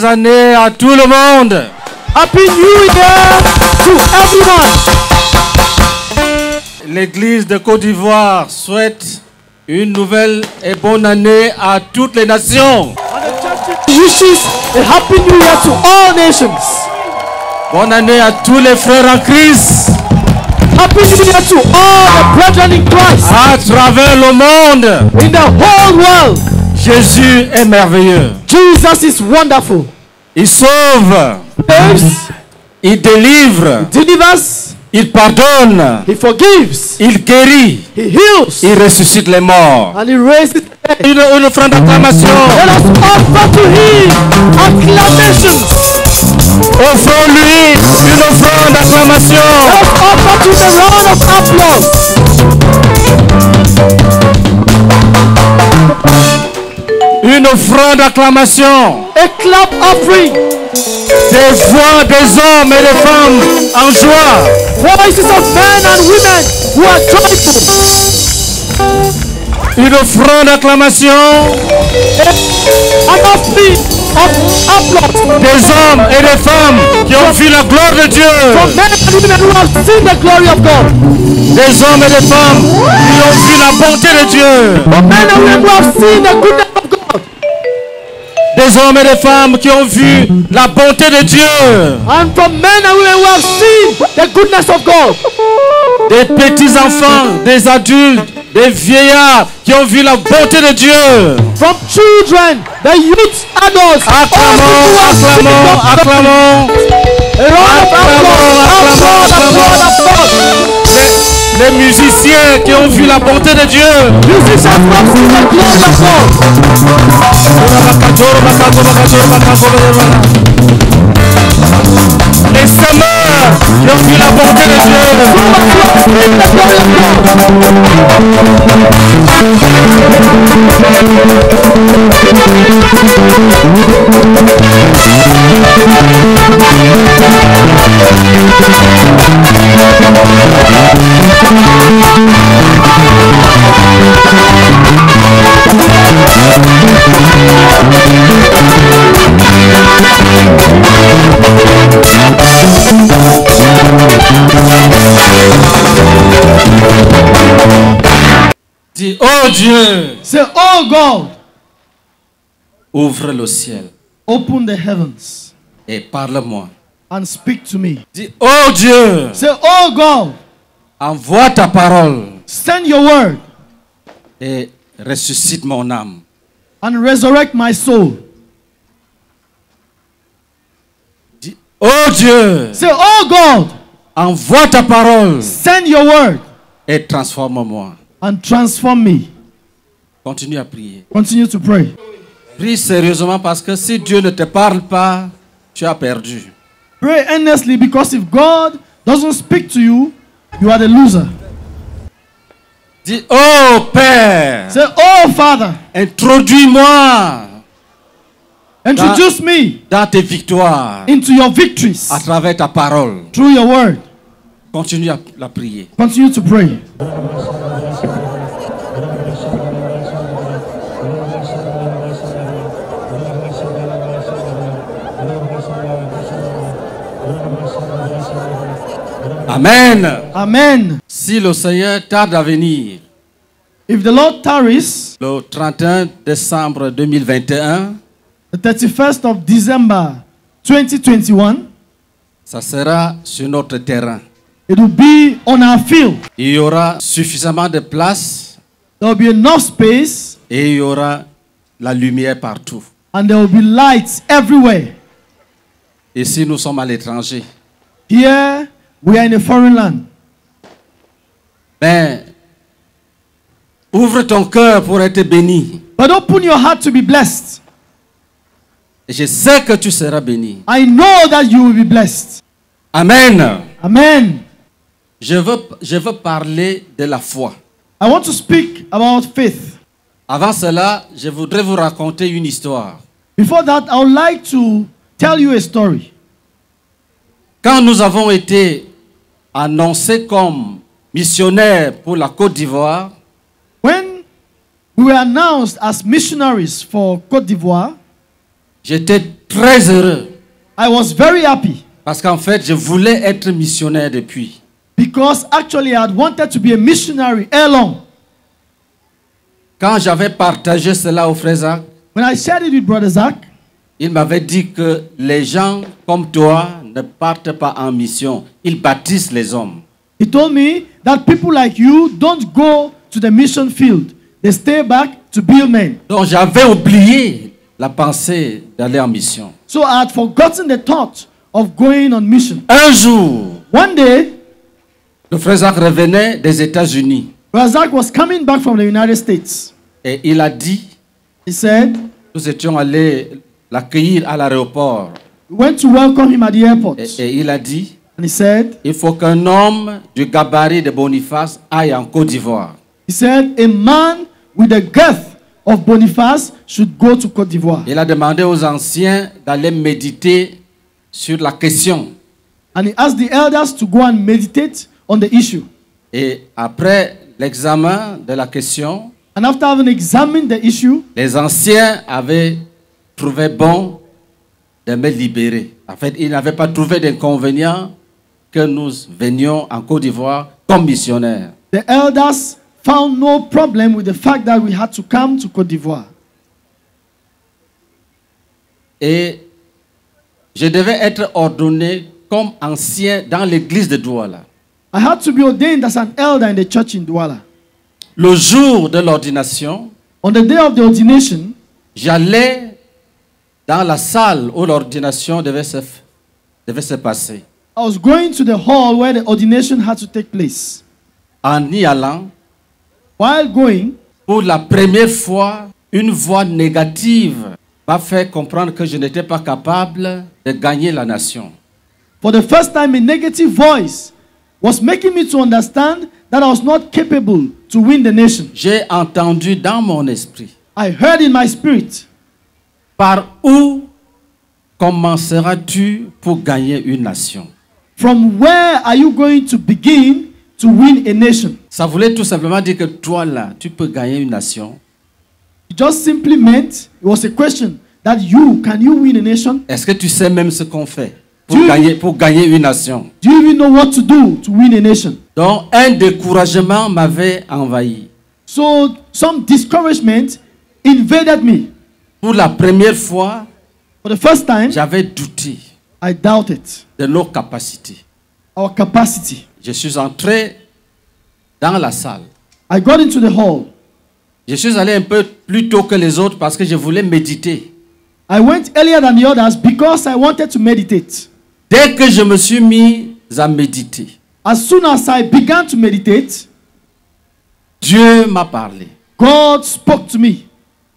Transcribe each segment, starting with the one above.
Bonne et heureuse année à tout le monde. Happy New Year to everyone. L'Église de Côte d'Ivoire souhaite une nouvelle et bonne année à toutes les nations. Wishes a happy new year to all nations. Bonne année à tous les frères en Christ Happy new year to all the brethren in Christ à travers le monde. in the whole world. Jésus est merveilleux. Jesus is wonderful. Il sauve, Saves, il délivre, delivers, il pardonne, he forgives, il guérit, he heals, il ressuscite les morts. and he raises. Une, une offrande d'acclamation. Let us offer to him acclamations. Offrons-lui une offrande d'acclamation. Let us offer to the round of applause. Une offrande d'acclamation. A clap offering. Des voix des hommes et des femmes en joie. Voices of men and women who are joyful? Une offrande d'acclamation. An offering of applause Des hommes et des femmes qui ont vu la gloire de Dieu. from men and women who have seen the glory of God. Des hommes et des femmes qui ont vu la bonté de Dieu. From men and women who have seen the goodness. Des hommes et des femmes qui ont vu la bonté de Dieu. And from men and women who have seen the goodness of God. Des petits enfants, des adultes, des vieillards qui ont vu la bonté de Dieu. From children, the youth, adults, Acclamons, have seen acclamons, God. acclamons. Les, musiciens qui ont vu la bonté de Dieu. Les semeurs qui ont vu la bonté de Dieu. Oh Dieu, Say, Oh God, ouvre le ciel open the heavens et parle-moi. and speak to me. Dis, oh Dieu, Say, Oh God, envoie ta parole send your word et ressuscite mon âme. and resurrect my soul. Dis, oh Dieu, Say, Oh God, envoie ta parole send your word et transforme-moi. And transform me. Continue à prier. Continue to pray. Prie sérieusement parce que si Dieu ne te parle pas, tu as perdu. Pray earnestly because if God doesn't speak to you, you are the loser. Dis, oh Père, Say, Oh Father, introduis-moi introduce me dans tes victoires into your victories à travers ta parole. through your word. Continue à la prier. Continue to pray. Amen. Amen. Si le Seigneur tarde à venir, If the Lord tarries, le 31 décembre 2021, the 31st of December 2021, ça sera sur notre terrain. It will be on our field. Il y aura suffisamment de place There will be enough space et il y aura la lumière partout. and there will be lights everywhere. Ici, nous sommes à l'étranger? Here, we are in a foreign land. Mais ouvre ton cœur pour être béni. But open your heart to be blessed. Et je sais que tu seras béni. I know that you will be blessed. Amen. Amen. Je veux, je veux parler de la foi. I want to speak about faith. Avant cela, je voudrais vous raconter une histoire. Before that, I would like to tell you a story. Quand nous avons été annoncés comme missionnaires pour la Côte d'Ivoire, When we were announced as missionaries for Cote d'Ivoire, J'étais très heureux I was very happy parce qu'en fait, je voulais être missionnaire depuis. Because actually I had wanted to be a missionary. Quand j'avais partagé cela au frère Zach, When I shared it with Brother Zach, il m'avait dit que les gens comme toi ne partent pas en mission, ils baptisent les hommes. he told me that people like you don't go to the mission field. They stay back to build men. Donc j'avais oublié la pensée d'aller en mission. So I had forgotten the thought of going on mission. Un jour, One day, le frère Zach revenait des États-Unis Zach was coming back from the United States. et il a dit, He said, nous étions allés l'accueillir à l'aéroport we went to welcome him at the airport. et, et il a dit, And he said, il faut qu'un homme du gabarit de Boniface aille en Côte d'Ivoire. he said, a man with the girth of Boniface should go to Cote d'Ivoire. Il a demandé aux anciens d'aller méditer sur la question. And he asked the elders to go and meditate on the issue. Et après l'examen de la question, And after having examined the issue, les anciens avaient trouvé bon de me libérer. En fait, ils n'avaient pas trouvé d'inconvénient que nous venions en Côte d'Ivoire comme missionnaires. the elders found no problem with the fact that we had to come to Cote d'Ivoire. Et je devais être ordonné comme ancien dans l'église de Douala. I had to be ordained as an elder in the church in Douala. Le jour de l'ordination, On the day of the ordination, j'allais dans la salle où l'ordination devait se, devait se passer. I was going to the hall where the ordination had to take place. En y allant, While going, pour la première fois, une voix négative m'a fait comprendre que je n'étais pas capable de gagner la nation. for the first time, a negative voice was making me to understand that I was not capable to win the nation. J'ai entendu dans mon esprit, I heard in my spirit, par où commenceras-tu pour gagner une nation? From where are you going to begin to win a nation? Ça voulait tout simplement dire que toi là, tu peux gagner une nation. It just simply meant it was a question that you can you win a nation? Est-ce que tu sais même ce qu'on fait? Pour gagner, pour gagner une nation Do you even know what to do to win a nation? Donc un découragement m'avait envahi. So some discouragement invaded me. Pour la première fois, For the first time, j'avais douté I doubted de nos capacités. our capacity. Je suis entré dans la salle. I got into the hall. Je suis allé un peu plus tôt que les autres parce que je voulais méditer. I went earlier than the others because I wanted to meditate. Dès que je me suis mis à méditer, As soon as I began to meditate, Dieu m'a parlé. God spoke to me.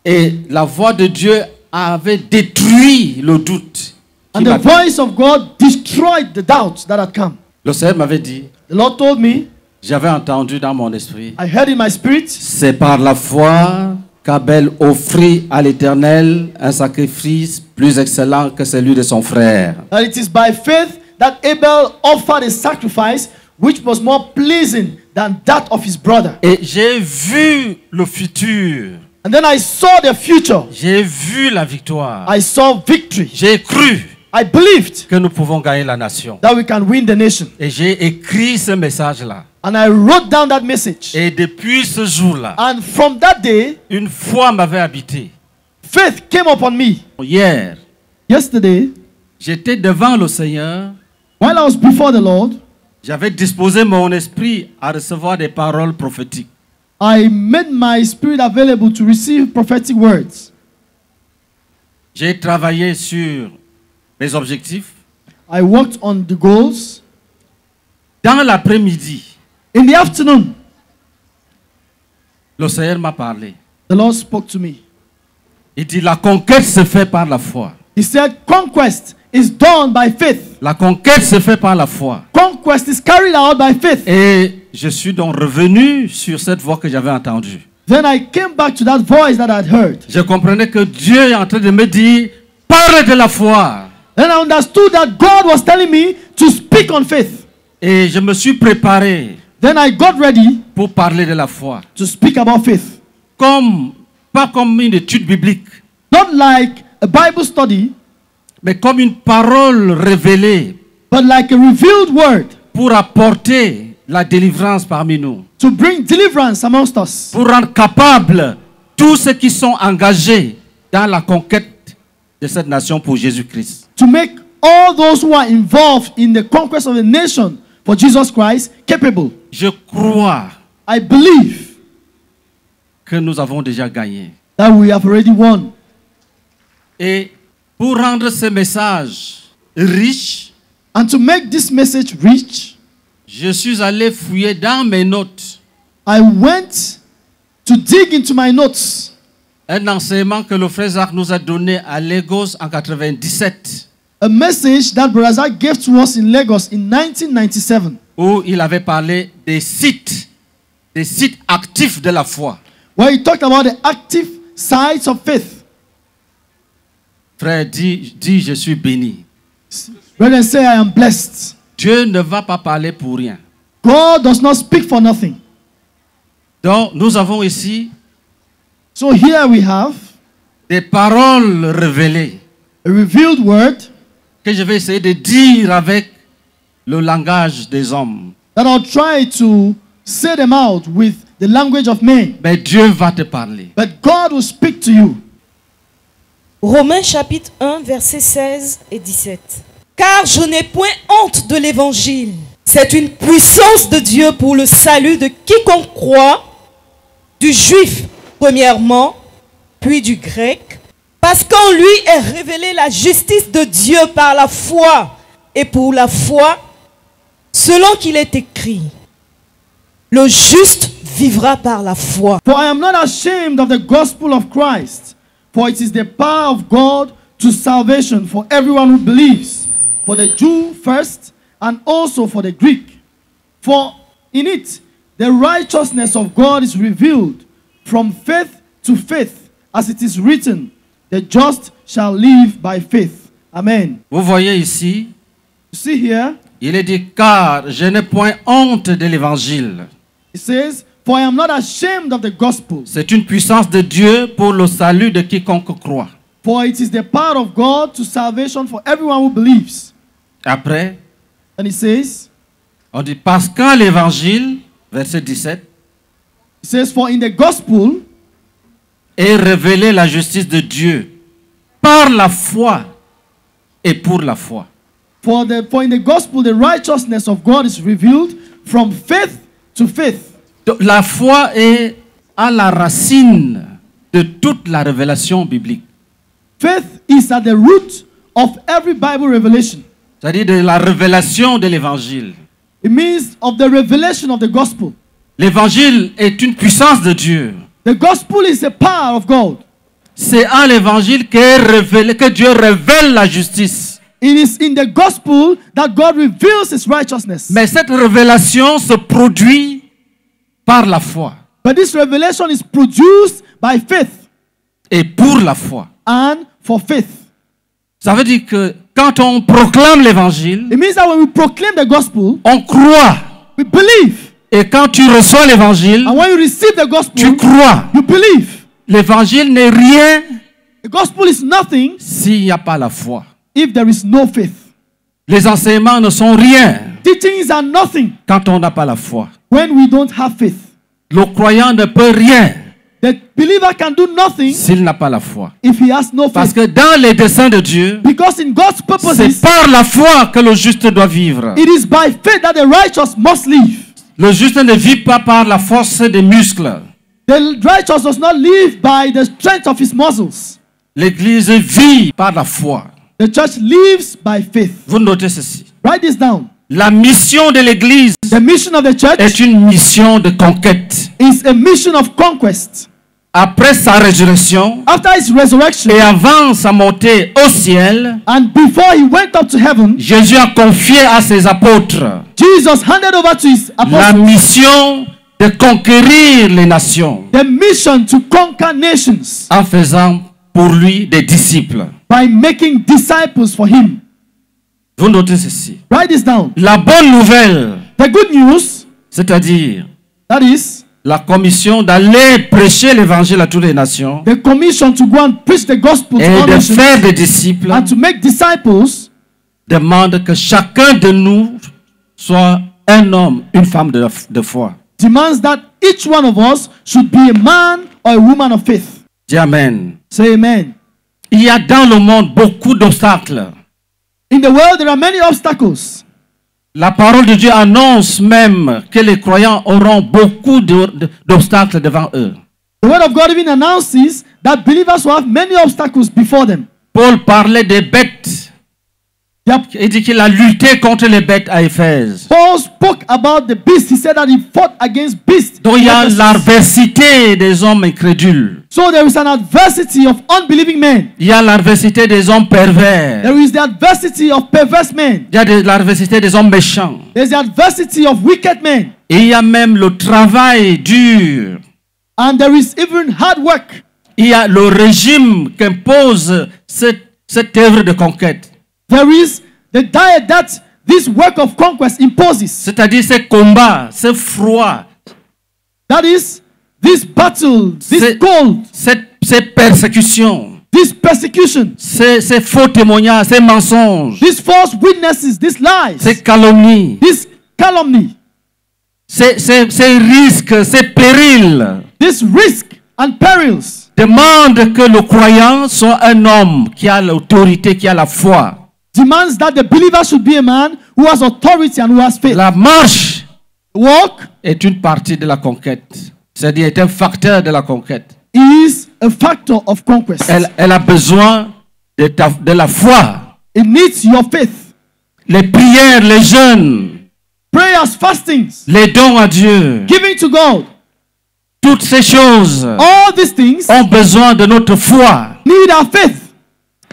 Et la voix de Dieu avait détruit le doute. And the voice of God destroyed the doubts that had come. Le Seigneur m'avait dit, The Lord told me, j'avais entendu dans mon esprit, I heard in my spirit, c'est par la foi qu'Abel offrit à l'Éternel un sacrifice plus excellent que celui de son frère. that it is by faith that Abel offered a sacrifice which was more pleasing than that of his brother. Et j'ai vu le futur. And then I saw the future. J'ai vu la victoire. I saw victory. J'ai cru I believed que nous pouvons gagner la nation. that we can win the nation. Et j'ai écrit ce message-là. And I wrote down that message. Et depuis ce jour-là, And from that day, une foi m'avait habité. faith came upon me. Hier, Yesterday, j'étais devant le Seigneur. while I was before the Lord, J'avais disposé mon esprit à recevoir des paroles prophétiques. I made my spirit available to receive prophetic words. J'ai travaillé sur mes objectifs. I worked on the goals. Dans l'après-midi, In the afternoon, le Seigneur m'a parlé. the Lord spoke to me. Il dit, la conquête se fait par la foi. He said, Conquest is done by faith. La conquête se fait par la foi. Conquest is carried out by faith. Et je suis donc revenu sur cette voix que j'avais entendue. Then I came back to that voice that I'd heard. Je comprenais que Dieu est en train de me dire, parle de la foi. Then I understood that God was telling me to speak on faith. Et je me suis préparé Then I got ready pour parler de la foi. to speak about faith. Comme, pas comme une étude biblique, Not like a Bible study, mais comme une parole révélée but like a revealed word pour apporter la délivrance parmi nous, to bring deliverance amongst us, pour rendre capable tous ceux qui sont engagés dans la conquête de cette nation pour Jésus-Christ. to make all those who are involved in the conquest of the nation for Jesus Christ capable. Je crois I believe que nous avons déjà gagné. that we have already won. Et pour rendre ce message riche, And to make this message reach, je suis allé fouiller dans mes notes I went to dig into my notes un enseignement que le frère Zach nous a donné à Lagos en 97, a message that Brother gave to us in Lagos in 1997, où il avait parlé des sites, des sites actifs de la foi. where he talked about the active sides of faith. Frère, dis, dis, je suis béni. Brethren, say, I am blessed. Dieu ne va pas parler pour rien. God does not speak for nothing. Donc, nous avons ici So here we have des paroles révélées a revealed word que je vais essayer de dire avec le langage des hommes. that I'll try to say them out with the language of men. Mais Dieu va te parler. But God will speak to you. Romains chapitre 1, versets 16 et 17. Car je n'ai point honte de l'évangile. C'est une puissance de Dieu pour le salut de quiconque croit, du juif premièrement, puis du grec, parce qu'en lui est révélée la justice de Dieu par la foi, et pour la foi, selon qu'il est écrit, le juste vivra par la foi. For I am not ashamed of the gospel of Christ, for it is the power of God to salvation for everyone who believes, for the Jew first, and also for the Greek. For in it the righteousness of God is revealed from faith to faith, as it is written, the just shall live by faith. Amen. Vous voyez ici, You see here, il est dit, car je n'ai point honte de l'évangile. it says, For I am not ashamed of the gospel, C'est une puissance de Dieu pour le salut de quiconque croit. for it is the power of God to salvation for everyone who believes. Après, And it says, on dit, parce qu'en l'évangile, verset 17, it says, For in the gospel est révélée la justice de Dieu par la foi et pour la foi. For, the, for in the gospel, the righteousness of God is revealed from faith to faith. La foi est à la racine de toute la révélation biblique. Faith is at the root of every Bible revelation. C'est-à-dire de la révélation de l'évangile. It means of the revelation of the gospel. L'évangile est une puissance de Dieu. The gospel is the power of God. C'est en l'évangile que Dieu révèle la justice. It is in the gospel that God reveals his righteousness. Mais cette révélation se produit par la foi But this revelation is produced by faith et pour la foi. and for faith. Ça veut dire que quand on proclame l'évangile, It means that when we proclaim the gospel, on croit. we believe. Et quand tu reçois l'évangile, And when you receive the tu crois. you believe. L'évangile n'est rien The gospel is nothing s'il n'y a pas la foi. if there is no faith. Les enseignements ne sont rien Teachings are nothing quand on n'a pas la foi. when we don't have faith. Le croyant ne peut rien The believer can do nothing s'il n'a pas la foi. if he has no Parce que dans les desseins de Dieu, Because in God's c'est par la foi que le juste doit vivre. it is by faith that the righteous must live. Le juste ne vit pas par la force des muscles. The righteous does not live by the strength of his muscles. L'Église vit par la foi. The church lives by faith. Vous notez ceci. Write this down. La mission de l'Église The mission of the church est une mission de conquête. is a mission of conquest. Après sa résurrection After his resurrection et avant sa montée au ciel, and before he went up to heaven, Jésus a confié à ses apôtres Jesus handed over to his la apostles mission de conquérir les nations the mission to conquer nations en faisant pour lui des disciples. by making disciples for him. Vous notez ceci. Write this down. La bonne nouvelle, The good news, c'est-à-dire that is, la commission d'aller prêcher l'évangile à toutes les nations the commission to go and preach the gospel to et de faire des disciples and to make disciples demande que chacun de nous soit un homme, une femme de, de foi. demands that each one of us should be a man or a woman of faith. Dis Amen. Say amen. Il y a dans le monde beaucoup d'obstacles. In the world, there are many obstacles. La parole de Dieu annonce même que les croyants auront beaucoup d'obstacles devant eux. The word of God even announces that believers will have many obstacles before them. Paul parlait des bêtes. Il dit qu'il a lutté contre les bêtes à Éphèse. Paul spoke about the beast. He said that he fought against beasts. Donc il y a l'adversité des hommes incrédules. So there is an adversity of unbelieving men. Il y a l'adversité des hommes pervers. There is the adversity of perverse men. Il y a de- l'adversité des hommes méchants. There's the adversity of wicked men. Et il y a même le travail dur. And there is even hard work. Il y a le régime qu'impose cette, cette œuvre de conquête. There is the diet that this work of conquest imposes. C'est-à-dire ces combats, ce froid, That is this battle, this cold, cette, ces persécutions, this persecution, ces, ces faux témoignages, ces mensonges, these false witnesses, these lies, ces calomnies, this calumny, ces, ces- ces risques, ces périls this risk and perils demandent que le croyant soit un homme qui a l'autorité, qui a la foi. Demands that the believer should be a man who has authority and who has faith. La marche Walk est une partie de la conquête. C'est-à-dire est un facteur de la conquête. is a factor of conquest. Elle, elle a besoin de, ta- de la foi. It needs your faith. Les prières, les jeûnes, Prayers, fastings, les dons à Dieu, giving to God. toutes ces choses All these things ont besoin de notre foi, need our faith,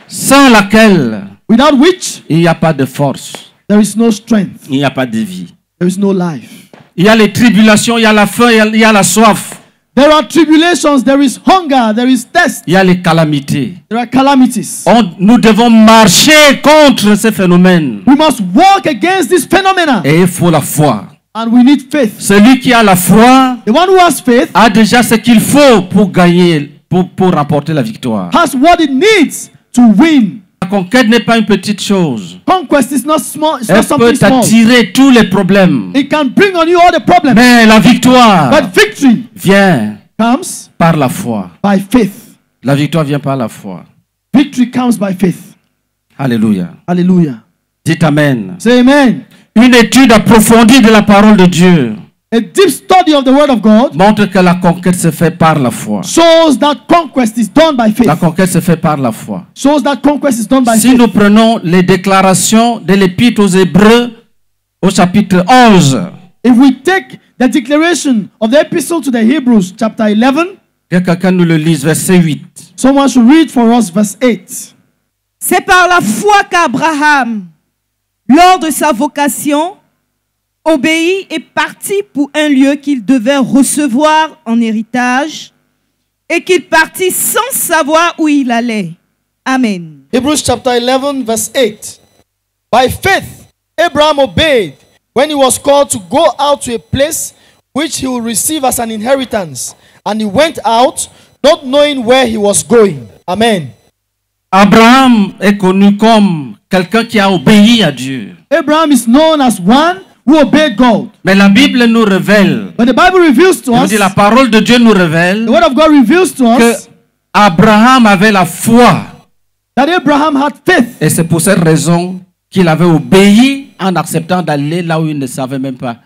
sans laquelle without which il n'y a pas de force, there is no strength, il n'y a pas de vie. there is no life. Il y a les tribulations, il y a la faim, il y a, il y a la soif, There are tribulations, there is hunger, there is thirst, il y a les calamités. there are calamities. On- nous devons marcher contre ces phénomènes. We must walk against this phenomena Et il faut la foi. and we need faith. Celui qui a la foi The one who has faith a déjà ce qu'il faut pour gagner, pour, pour remporter la victoire. has what it needs to win. Conquête n'est pas une petite chose. Conquest is not small, it's Elle not peut attirer tous les problèmes. It can bring on you all the problems. Mais la victoire But victory vient comes par la foi. by faith. La victoire vient par la foi. Victory comes by faith. Alléluia. Hallelujah. Dites Amen. Say amen. Une étude approfondie de la parole de Dieu A deep study of the word of God montre que la conquête se fait par la foi. shows that conquest is done by La faith. conquête se fait par la foi. Shows that conquest is done by Si faith. nous prenons les déclarations de l'épître aux Hébreux au chapitre 11, If we take the declaration of the epistle to the Hebrews, chapter 11, que quelqu'un nous le lise, verset 8. someone should read for us verse 8. C'est par la foi qu'Abraham, lors de sa vocation, obéit et partit pour un lieu qu'il devait recevoir en héritage et qu'il partit sans savoir où il allait. Amen. Hebrews chapter 11, verse 8. By faith, Abraham obeyed when he was called to go out to a place which he will receive as an inheritance. And he went out, not knowing where he was going. Amen. Abraham est connu comme quelqu'un qui a obéi à Dieu. Abraham is known as one who obeyed God. Mais la Bible nous révèle, But the Bible reveals to us, dire, la parole de Dieu nous révèle the Word of God reveals to que us Abraham avait la foi. that Abraham had faith. Et c'est pour cette raison qu'il avait obéi en acceptant d'aller là où il ne savait même pas.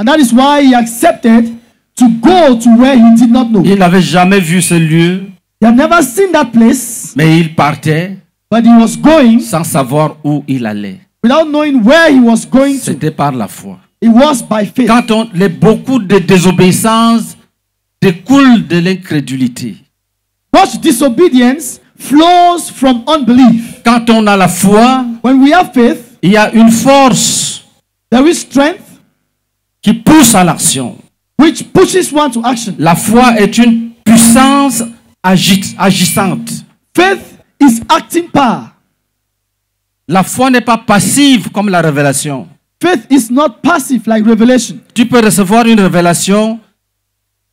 And that is why he accepted to go to where he did not know. Il n'avait jamais vu ce lieu, He had never seen that place, mais il partait but he was going sans savoir où il allait. Without knowing where he was going to. C'était par la foi. It was by faith. Quand on, les, beaucoup de désobéissance découlent de l'incrédulité. Much disobedience flows from unbelief. Quand on a la foi, When we have faith, il y a une force there is strength qui pousse à l'action. which pushes one to action. La foi est une puissance agi- agissante. Faith is acting power. La foi n'est pas passive comme la révélation. Faith is not passive like revelation. Tu peux recevoir une révélation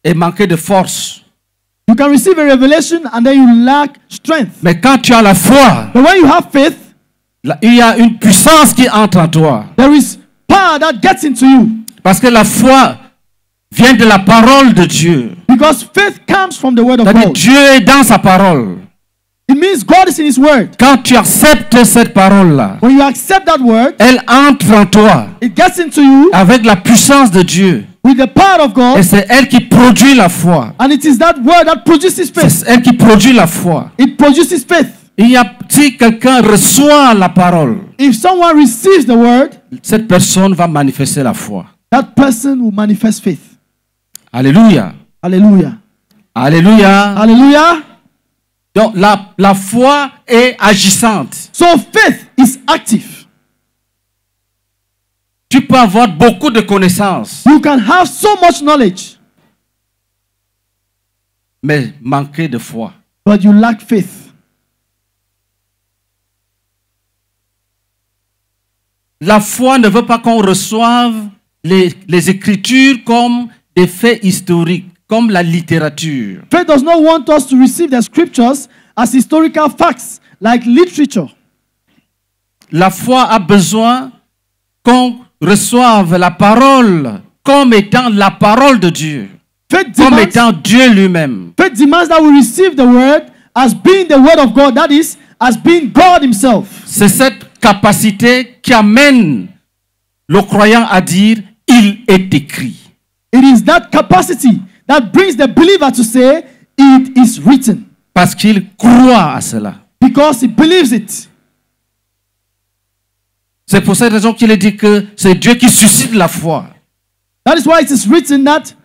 et manquer de force. You can receive a revelation and then you lack strength. Mais quand tu as la foi, But when you have faith, là, il y a une puissance qui entre en toi. there is power that gets into you. Parce que la foi vient de la parole de Dieu. Because faith comes from the word of God. Dieu est dans sa parole. It means God is in His word. Quand tu acceptes cette parole-là, When you accept that word, elle entre en toi it gets into you avec la puissance de Dieu. with the power of Et God, c'est elle qui produit la foi. and it is that word that produces faith. C'est elle qui produit la foi. It produces faith. Il y a, si quelqu'un reçoit la parole, If someone receives the word, cette personne va manifester la foi. that person will manifest faith. Alléluia. Hallelujah. Alléluia. Hallelujah. Donc la, la foi est agissante. So faith is active. Tu peux avoir beaucoup de connaissances, You can have so much knowledge, mais manquer de foi. but you lack faith. La foi ne veut pas qu'on reçoive les, les Écritures comme des faits historiques, comme la littérature. Faith does not want us to receive the scriptures as historical facts like literature. La foi a besoin qu'on reçoive la parole comme étant la parole de Dieu, Faith comme demands, étant Dieu lui-même. faith demands that we receive the word as being the word of God, that is, as being God Himself. C'est cette capacité qui amène le croyant à dire il est écrit. It is that capacity that brings the believer to say, It is written, Parce qu'il croit à cela. because he believes it. C'est pour cette raison qu'il est dit que c'est Dieu qui suscite la foi. That is why it is written that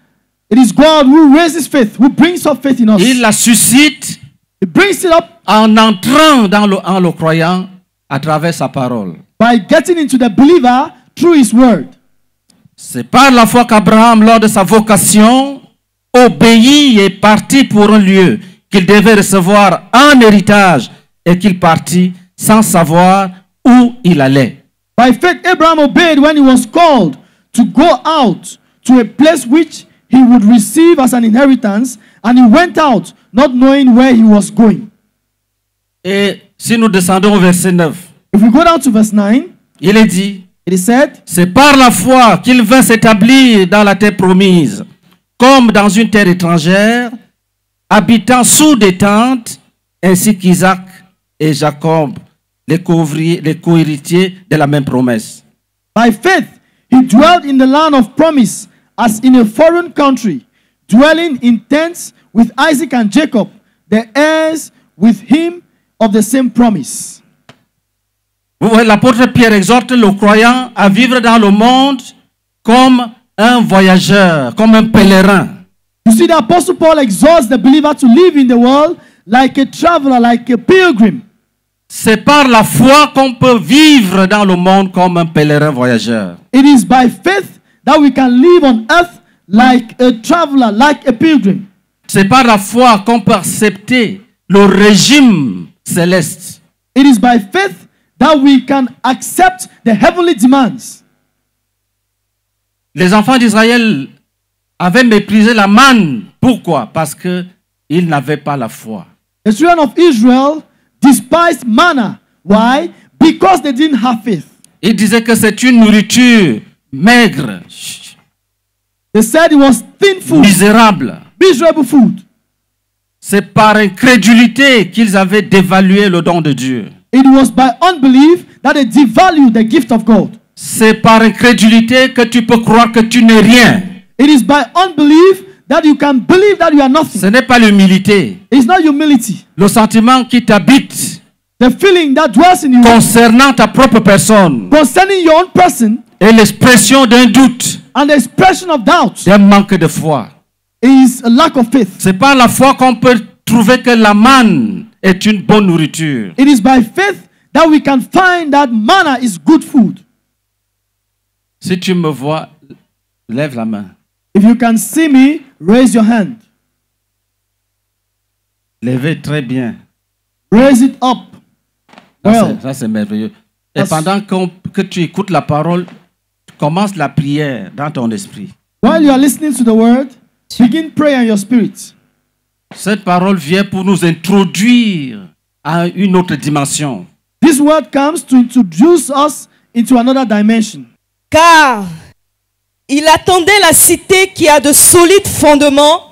it is God who raises faith, who brings up faith in us. Il la suscite He brings it up en entrant dans le, en le croyant à travers sa parole. by getting into the believer through his word. C'est par la foi qu'Abraham, lors de sa vocation, obéit et partit pour un lieu qu'il devait recevoir en héritage et qu'il partit sans savoir où il allait. By faith, Abraham obeyed when he was called to go out to a place which he would receive as an inheritance, and he went out not knowing where he was going. Et si nous descendons au verset 9, If we go down to verse 9, il est dit, it is said, c'est par la foi qu'il vint s'établir dans la terre promise, comme dans une terre étrangère, habitant sous des tentes, ainsi qu'Isaac et Jacob, les co-héritiers de la même promesse. By faith, he dwelt in the land of promise as in a foreign country, dwelling in tents with Isaac and Jacob, the heirs with him of the same promise. L'apôtre Pierre exhorte le croyant à vivre dans le monde comme un voyageur, comme un pèlerin. You see, the Apostle Paul exhorts the believer to live in the world like a traveler, like a pilgrim. C'est par la foi qu'on peut vivre dans le monde comme un pèlerin voyageur. It is by faith that we can live on earth like a traveler, like a pilgrim. C'est par la foi qu'on peut accepter le régime céleste. It is by faith that we can accept the heavenly demands. Les enfants d'Israël avaient méprisé la manne. Pourquoi? Parce qu'ils n'avaient pas la foi. The children of Israel despised manna. Why? Because they didn't have faith. Ils disaient que c'est une nourriture maigre, They said it was thin food, misérable. miserable food. C'est par incrédulité qu'ils avaient dévalué le don de Dieu. It was by unbelief that they devalued the gift of God. C'est par incrédulité que tu peux croire que tu n'es rien. It is by unbelief that you can believe that you are Ce nothing. n'est pas l'humilité. It's not humility. Le sentiment qui t'habite The feeling that dwells in you concernant ta propre personne concerning your own person et l'expression d'un doute, and the expression of doubt d'un manque de foi. is a lack of faith. C'est par la foi qu'on peut trouver que la manne est une bonne nourriture. It is by faith that we can find that manna is good food. Si tu me vois, lève la main. If you can see me, raise your hand. Levez très bien. Raise it up. Ça, Well, c'est- ça, c'est merveilleux. Et That's- pendant qu'on- que tu écoutes la parole, tu commences la prière dans ton esprit. while you are listening to the word, Begin prayer in your spirit. Cette parole vient pour nous introduire à une autre dimension. This word comes to introduce us into another dimension. Car il attendait la cité qui a de solides fondements,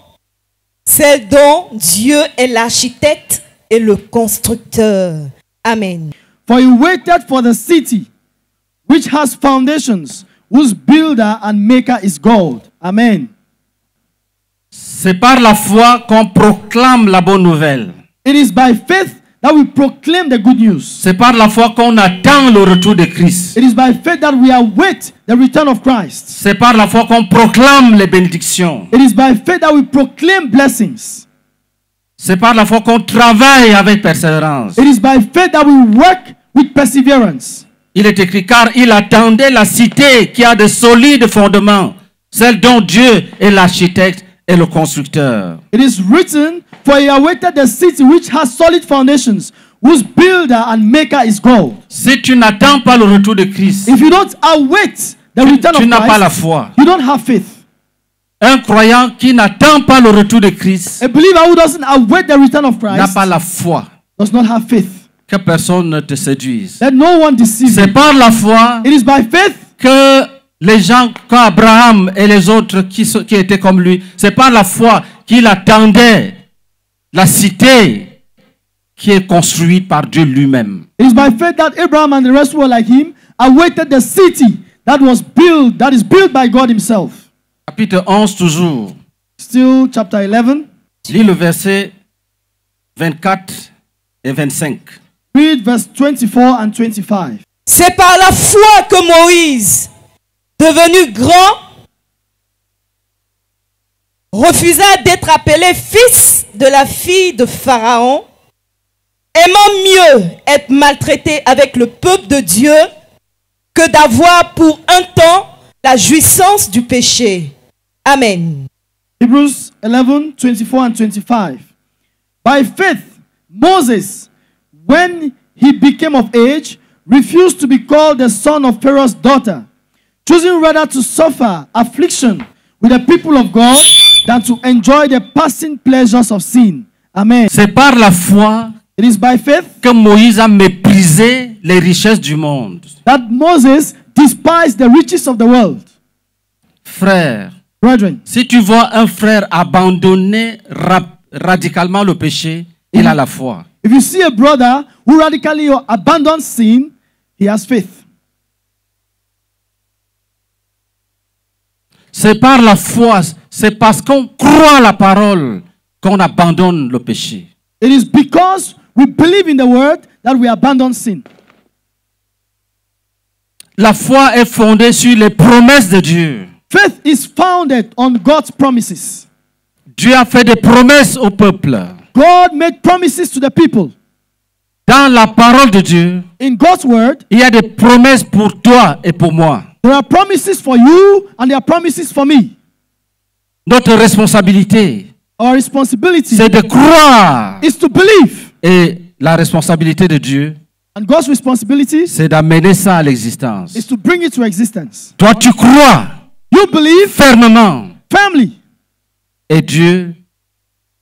celle dont Dieu est l'architecte et le constructeur. Amen. For he waited for the city which has foundations, whose builder and maker is God. Amen. C'est par la foi qu'on proclame la bonne nouvelle. It is by faith that we proclaim the good news. C'est par la foi qu'on attend le retour de Christ. It is by faith that we await the return of Christ. C'est par la foi qu'on proclame les bénédictions. It is by faith that we proclaim blessings. C'est par la foi qu'on travaille avec persévérance. It is by faith that we work with perseverance. Il est écrit car il attendait la cité qui a de solides fondements, celle dont Dieu est l'architecte et le constructeur. It is written, For he awaited the city which has solid foundations, whose builder and maker is God. Si tu n'attends pas le retour de Christ, If you don't await the return tu of n'as pas la Christ, foi. you don't have faith. Un croyant qui n'attend pas le retour de Christ A believer who doesn't await the return of n'a Christ pas la foi. does not have faith. Que personne ne te séduise. Let no one deceive C'est par la foi It is by faith que les gens, comme Abraham et les autres qui, qui étaient comme lui, c'est par la foi qu'il attendait la cité qui est construite par Dieu lui-même. It is by faith that Abraham and the rest were like him awaited the city that was built, that is built by God Himself. Chapitre 11 toujours. Still, chapter 11. Lis le verset 24 et 25. Read verse 24 and 25. C'est par la foi que Moïse, devenu grand, refusa d'être appelé fils de la fille de Pharaon, aimant mieux être maltraité avec le peuple de Dieu que d'avoir pour un temps la jouissance du péché. Amen. Hebrews 11, 24 and 25. By faith, Moses, when he became of age, refused to be called the son of Pharaoh's daughter, choosing rather to suffer affliction with the people of God than to enjoy the passing pleasures of sin. Amen. C'est par la foi It is by faith que Moïse a méprisé les richesses du monde. that Moses despised the riches of the world. Frère, Brethren, si tu vois un frère abandonner ra- radicalement le péché, il a la foi. if you see a brother who radically abandons sin, he has faith. C'est par la foi, c'est parce qu'on croit la parole qu'on abandonne le péché. It is because we believe in the word that we abandon sin. La foi est fondée sur les promesses de Dieu. Faith is founded on God's promises. Dieu a fait des promesses au peuple. God made promises to the people. Dans la parole de Dieu, In God's word, il y a des promesses pour toi et pour moi. There are promises for you and there are promises for me. Notre responsabilité, Our responsibility c'est de croire. is to believe. Et la responsabilité de Dieu, And God's responsibility c'est d'amener ça à l'existence. is to bring it to existence. Toi, tu crois You believe fermement firmly et Dieu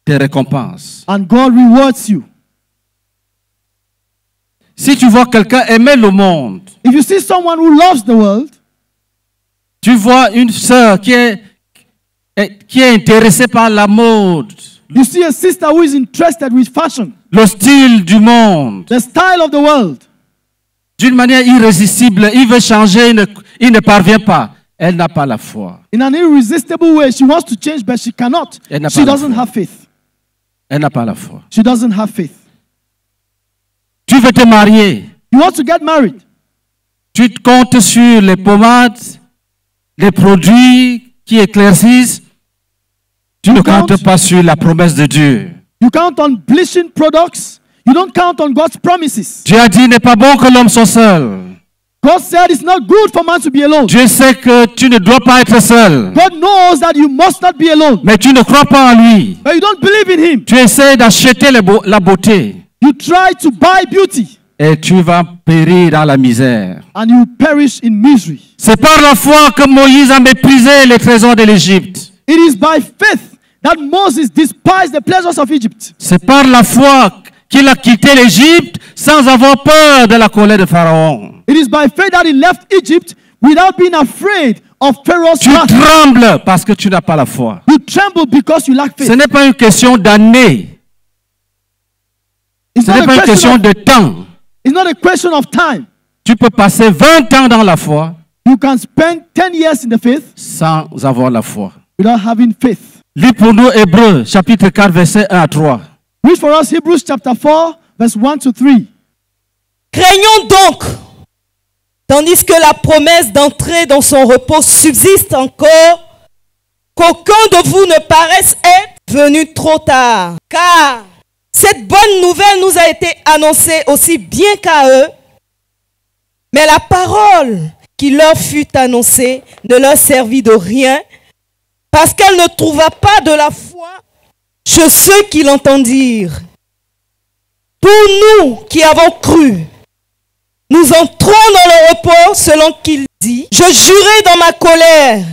te récompense. and God rewards you. Si tu vois quelqu'un aimer le monde, If you see someone who loves the world, tu vois une sœur qui est, qui est intéressée par la mode, you see a sister who is interested with fashion, le style du monde, the style of the world, d'une manière irrésistible, il veut changer, il ne, il ne parvient pas. Elle n'a pas la foi. in an irresistible way. She wants to change, but she cannot. Elle n'a She pas la doesn't foi. have faith. Elle n'a pas la foi. She doesn't have faith. Tu veux te marier. You want to get married. Tu te comptes sur les pommades, les produits qui éclaircissent. Tu ne comptes pas sur la promesse de Dieu. You count on bleaching products. You don't count on God's promises. Dieu a dit, il n'est pas bon que l'homme soit seul. God said it's not good for man to be alone. Dieu sait que tu ne dois pas être seul. God knows that you must not be alone. Mais tu ne crois pas en lui. But you don't believe in Him. Tu essaies d'acheter la beauté. You try to buy beauty Et tu vas périr dans la misère. and you perish in misery. C'est par la foi que Moïse a méprisé les trésors de l'Égypte. It is by faith that Moses despised the pleasures of Egypt. C'est par la foi qu'il a quitté l'Égypte sans avoir peur de la colère de Pharaon. It is by faith that he left Egypt without being afraid of Pharaoh's Tu trembles parce que tu n'as pas la foi. You tremble because you lack Ce n'est pas une question d'année. Ce n'est pas une question de temps. It's not a question of time. Tu peux passer 20 ans dans la foi You can spend 10 years in the faith sans avoir la foi. without having faith. Lis pour nous Hébreux, chapitre 4, verset 1 à 3. Read for us Hebrews chapter 4, verse 1 to 3. Craignons donc, tandis que la promesse d'entrer dans son repos subsiste encore, qu'aucun de vous ne paraisse être venu trop tard. Car cette bonne nouvelle nous a été annoncée aussi bien qu'à eux, mais la parole qui leur fut annoncée ne leur servit de rien, parce qu'elle ne trouva pas de la foi chez ceux qui l'entendirent. Pour nous qui avons cru, nous entrons dans le repos selon qu'il dit, je jurai dans ma colère,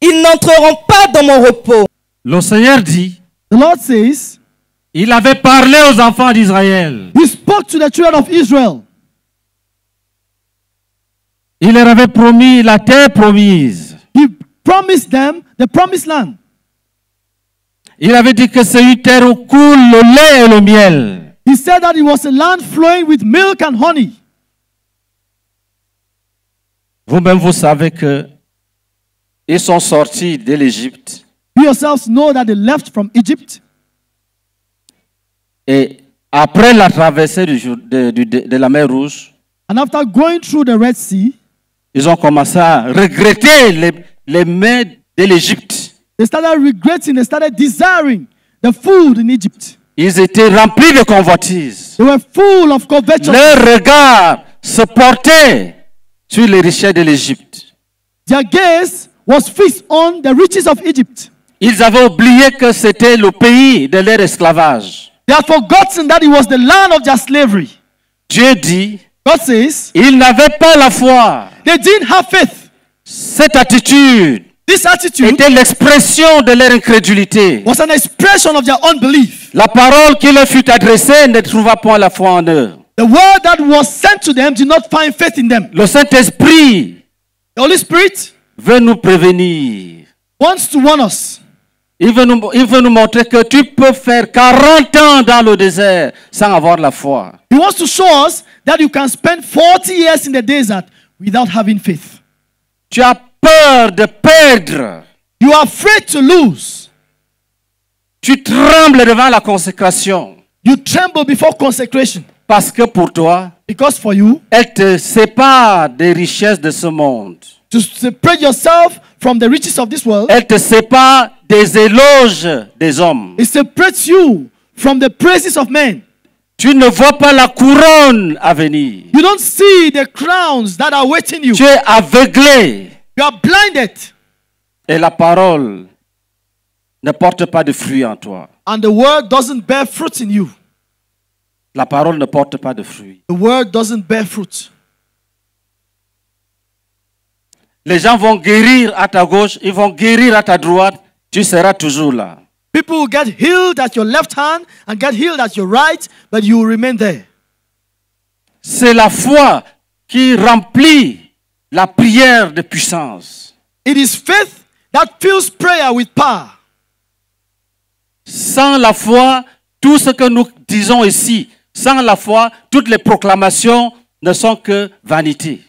ils n'entreront pas dans mon repos. Le Seigneur dit, The Lord says, il avait parlé aux enfants d'Israël. He spoke to the children of Israel. Il leur avait promis la terre promise. He promised them the promised land. Il avait dit que c'est une terre où coule le lait et le miel. He said that it was a land flowing with milk and honey. Vous-même, vous savez que ils sont sortis de l'Égypte You yourselves know that they left from Egypt. Et après la traversée du de, du- de- de la mer Rouge, And after going through the Red Sea, ils ont commencé à regretter les, les mets de l'Égypte. they started regretting, they started desiring the food in Egypt. Ils étaient remplis de convoitises. They were full of covetousness. Leur regard se portait sur les richesses de l'Égypte. Their gaze was fixed on the riches of Egypt. Ils avaient oublié que c'était le pays de leur esclavage. They had forgotten that it was the land of their slavery. Dieu dit, God says ils n'avaient pas la foi. they didn't have faith. Cette attitude This attitude était l'expression de leur incrédulité. was an expression of their unbelief. La parole qui leur fut adressée ne trouva point la foi en eux. The word that was sent to them did not find faith in them. Le Saint-Esprit The Holy Spirit veut nous prévenir. wants to warn us. Il veut, nous, il veut nous montrer que tu peux faire 40 ans dans le désert sans avoir la foi. He wants to show us that you can spend 40 years in the desert without having faith. Tu as peur de perdre. You are afraid to lose. Tu trembles devant la consécration. You tremble before consecration Parce que pour toi, because for you elle te sépare des richesses de ce monde. to separate yourself from the riches of this world, Elle te sépare des éloges des hommes. it separates you from the praises of men. Tu ne vois pas la couronne à venir. You don't see the crowns that are waiting you. Tu es aveuglé. You are blinded, Et la parole ne porte pas de fruits en toi. and the word doesn't bear fruit in you. La parole ne porte pas de fruits. The word doesn't bear fruit. Les gens vont guérir à ta gauche, ils vont guérir à ta droite. Tu seras toujours là. People will get healed at your left hand and get healed at your right, but you will remain there. C'est la foi qui remplit la prière de puissance. It is faith that fills prayer with power. Sans la foi, tout ce que nous disons ici, sans la foi, toutes les proclamations ne sont que vanité.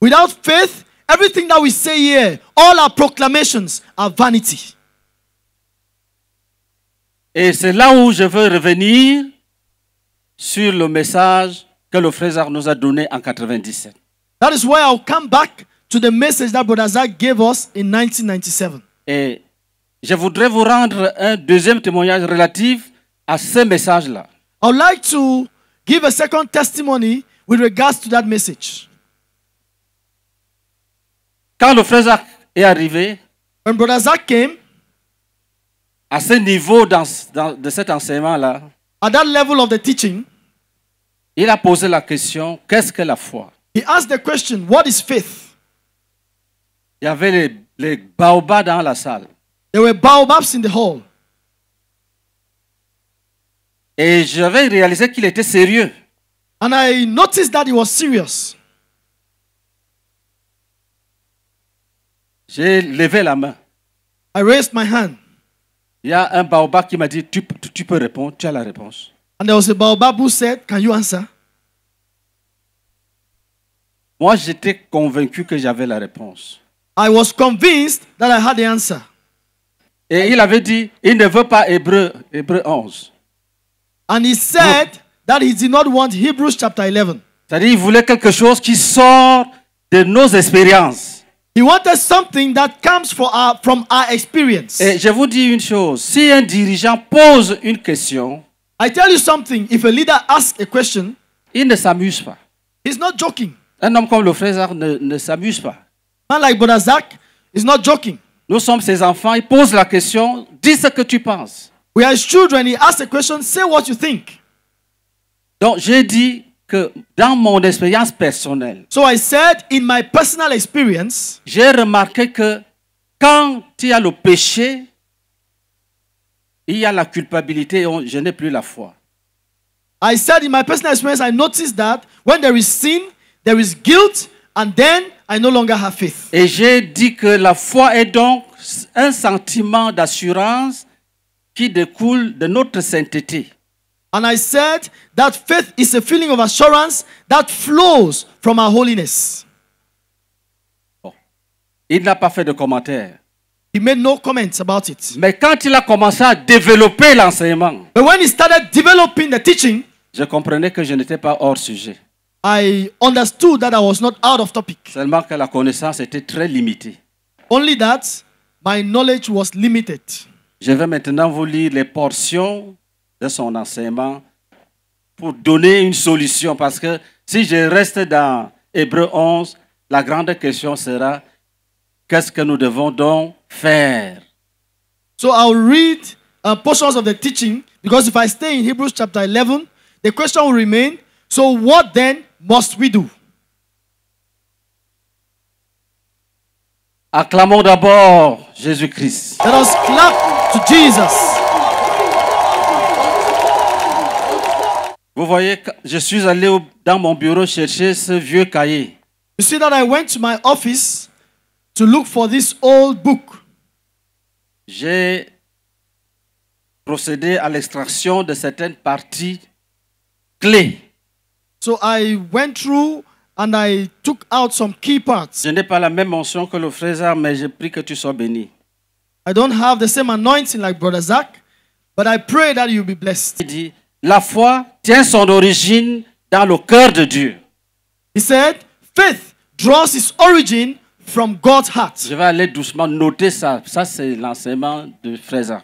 Without faith, everything that we say here, all our proclamations are vanity. Et c'est là où je veux revenir sur le message que le frère Zach nous a donné en 97. That is why I'll come back to the message that Brother Zach gave us in 1997. Et je voudrais vous rendre un deuxième témoignage relatif à ce message-là. I would like to give a second testimony with regards to that message. Quand le frère Zach est arrivé When Brother Zach came, à ce niveau dans- dans- de cet enseignement-là, at that level of the teaching, il a posé la question, qu'est-ce que la foi? he asked the question, What is faith? Il y avait les, les baobabs dans la salle. There were baobabs in the hall. Et j'avais réalisé qu'il était sérieux. And I noticed that he was serious. J'ai levé la main. I raised my hand. Il y a un baobab qui m'a dit, tu, tu- peux répondre, tu as la réponse. And there was a baobab who said, Can you answer? Moi, j'étais convaincu que j'avais la réponse. I was convinced that I had the answer. Et il avait dit, il ne veut pas Hébreu, Hébreu 11. And he said that he did not want Hebrews chapter 11. C'est-à-dire, il voulait quelque chose qui sort de nos expériences. He wanted something that comes from our, from our experience. Et je vous dis une chose, si un dirigeant pose une question, I tell you something if a leader asks a question, il ne s'amuse pas. he's not joking. Un homme comme le frère Zach ne, ne s'amuse pas. Man like Brother Zach is not joking. Nous sommes ses enfants, il pose la question, dis ce que tu penses. We are his children. He asks a question, say what you think. Donc j'ai dit que dans mon expérience personnelle, So I said, in my personal experience, j'ai remarqué que quand il y a le péché, il y a la culpabilité et on- je n'ai plus la foi. I said, in my personal experience, I noticed that when there is sin, there is guilt, and then I no longer have faith. Et j'ai dit que la foi est donc un sentiment d'assurance qui découle de notre sainteté. And I said that faith is a feeling of assurance that flows from our holiness. Il n'a pas fait de commentaire. He made no comments about it. Mais quand il a commencé à développer l'enseignement, But when he started developing the teaching, je comprenais que je n'étais pas hors sujet. I understood that I was not out of topic. Seulement que la connaissance était très limitée. Only that my knowledge was limited. Je vais maintenant vous lire les portions de son enseignement pour donner une solution. Parce que si je reste dans Hébreu 11, la grande question sera qu'est-ce que nous devons donc faire? So I'll read uh, portions of the teaching because if I stay in Hebrews chapter 11, the question will remain so what then must we do? Acclamons d'abord Jésus-Christ. Let us clap to Jesus. Vous voyez, je suis allé dans mon bureau chercher ce vieux cahier. You see that I went to my office to look for this old book. J'ai procédé à l'extraction de certaines parties clés. So I went through and I took out some key parts. Je n'ai pas la même mention que le frère mais je prie que tu sois béni. I don't have the same anointing like Brother Zach, but I pray that you'll be blessed. Il dit, la foi tient son origine dans le cœur de Dieu. He said, faith draws its origin from God's heart. Je vais aller doucement noter ça. Ça, c'est l'enseignement de frère.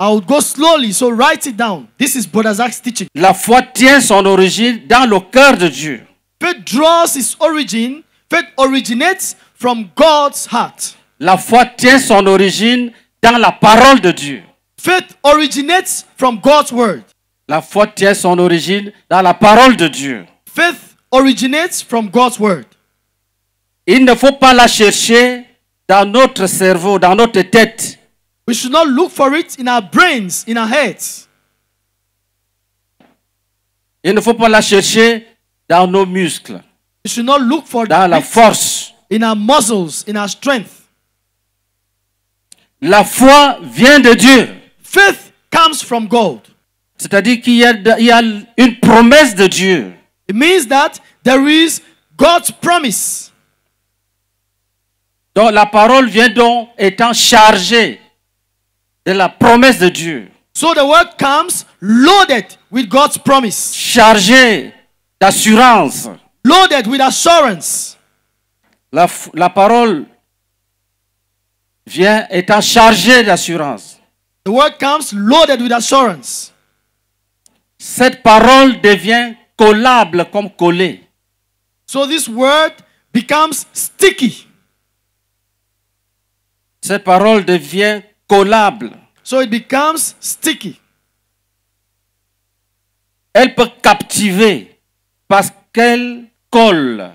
I will go slowly, so write it down. This is Brother Zach's teaching. La foi tient son origine dans le cœur de Dieu. Faith draws its origin, faith originates from God's heart. La foi tient son origine dans la parole de Dieu. Faith originates from God's word. La foi tient son origine dans la parole de Dieu. Faith originates from God's word. Il ne faut pas la chercher dans notre cerveau, dans notre tête. We should not look for it in our brains, in our heads. Il ne faut pas la chercher dans nos muscles, We should not look for dans la it force. in our muscles, in our strength. La foi vient de Dieu. Faith comes from God. C'est-à-dire qu'il y, y a une promesse de Dieu. It means that there is God's promise. Donc la parole vient donc étant chargée de la promesse de Dieu. So the word comes loaded with God's promise, Chargée d'assurance. loaded with assurance. La, la parole vient étant chargée d'assurance. The word comes loaded with assurance. Cette parole devient collable comme collée. So this word becomes sticky. Cette parole devient collable. So it becomes sticky. Elle peut captiver parce qu'elle colle.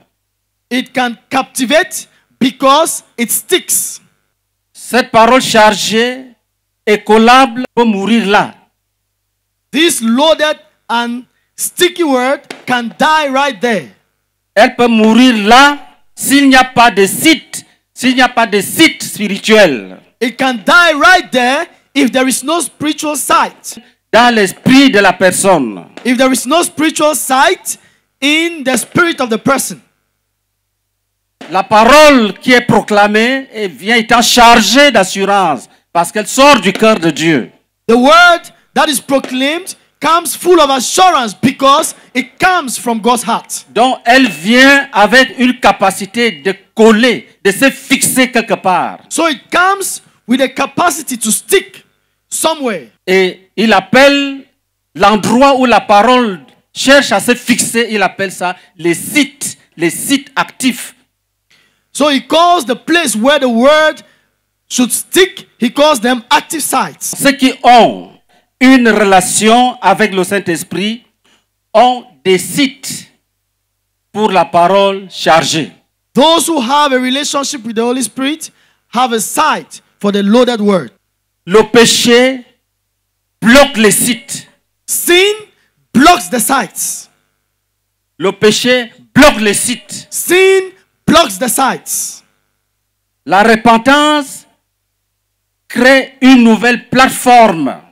It can captivate because it sticks. Cette parole chargée et collable peut mourir là. This loaded and sticky word can die right there. Elle peut mourir là s'il n'y a pas de site, s'il n'y a pas de site spirituel It can die right there if there is no spiritual sight. dans l'esprit de la personne. If there is no spiritual sight in the spirit of the person. La parole qui est proclamée vient étant chargée d'assurance parce qu'elle sort du cœur de Dieu. The word that is proclaimed comes full of assurance because it comes from God's heart. Donc elle vient avec une capacité de coller, de se fixer quelque part. So it comes with a capacity to stick somewhere. Et il appelle l'endroit où la parole cherche à se fixer, il appelle ça les sites, les sites actifs. So he calls the place where the word should stick, he calls them active sites. Ceux qui ont une relation avec le Saint-Esprit ont des sites pour la parole chargée. Those who have a relationship with the Holy Spirit have a site for the loaded word. Le péché bloque les sites. Sin blocks the sites. Le péché bloque les sites. Sin blocks the sites. La repentance crée une nouvelle plateforme.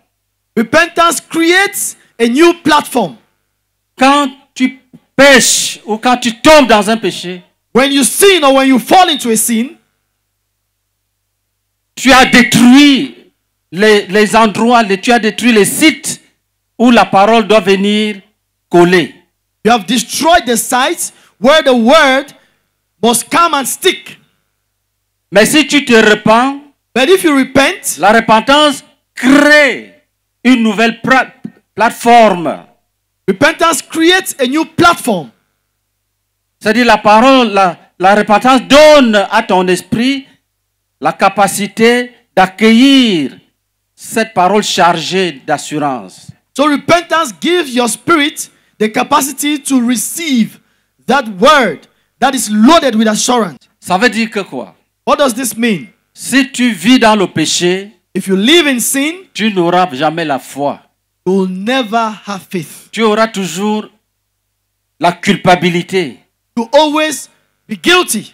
Repentance creates a new platform. Quand tu pêches ou quand tu tombes dans un péché, When you sin or when you fall into a sin, tu as détruit les, les endroits, les- tu as détruit les sites où la parole doit venir coller. you have destroyed the sites where the word must come and stick. Mais si tu te repens, But if you repent, la repentance crée une nouvelle plateforme. repentance creates a new platform. C'est-à-dire la parole, la, la repentance donne à ton esprit la capacité d'accueillir cette parole chargée d'assurance. So repentance gives your spirit the capacity to receive that word that is loaded with assurance. Ça veut dire que quoi? What does this mean? Si tu vis dans le péché, If you live in sin, tu n'auras jamais la foi. you will never have faith. Tu auras toujours la culpabilité. You always be guilty.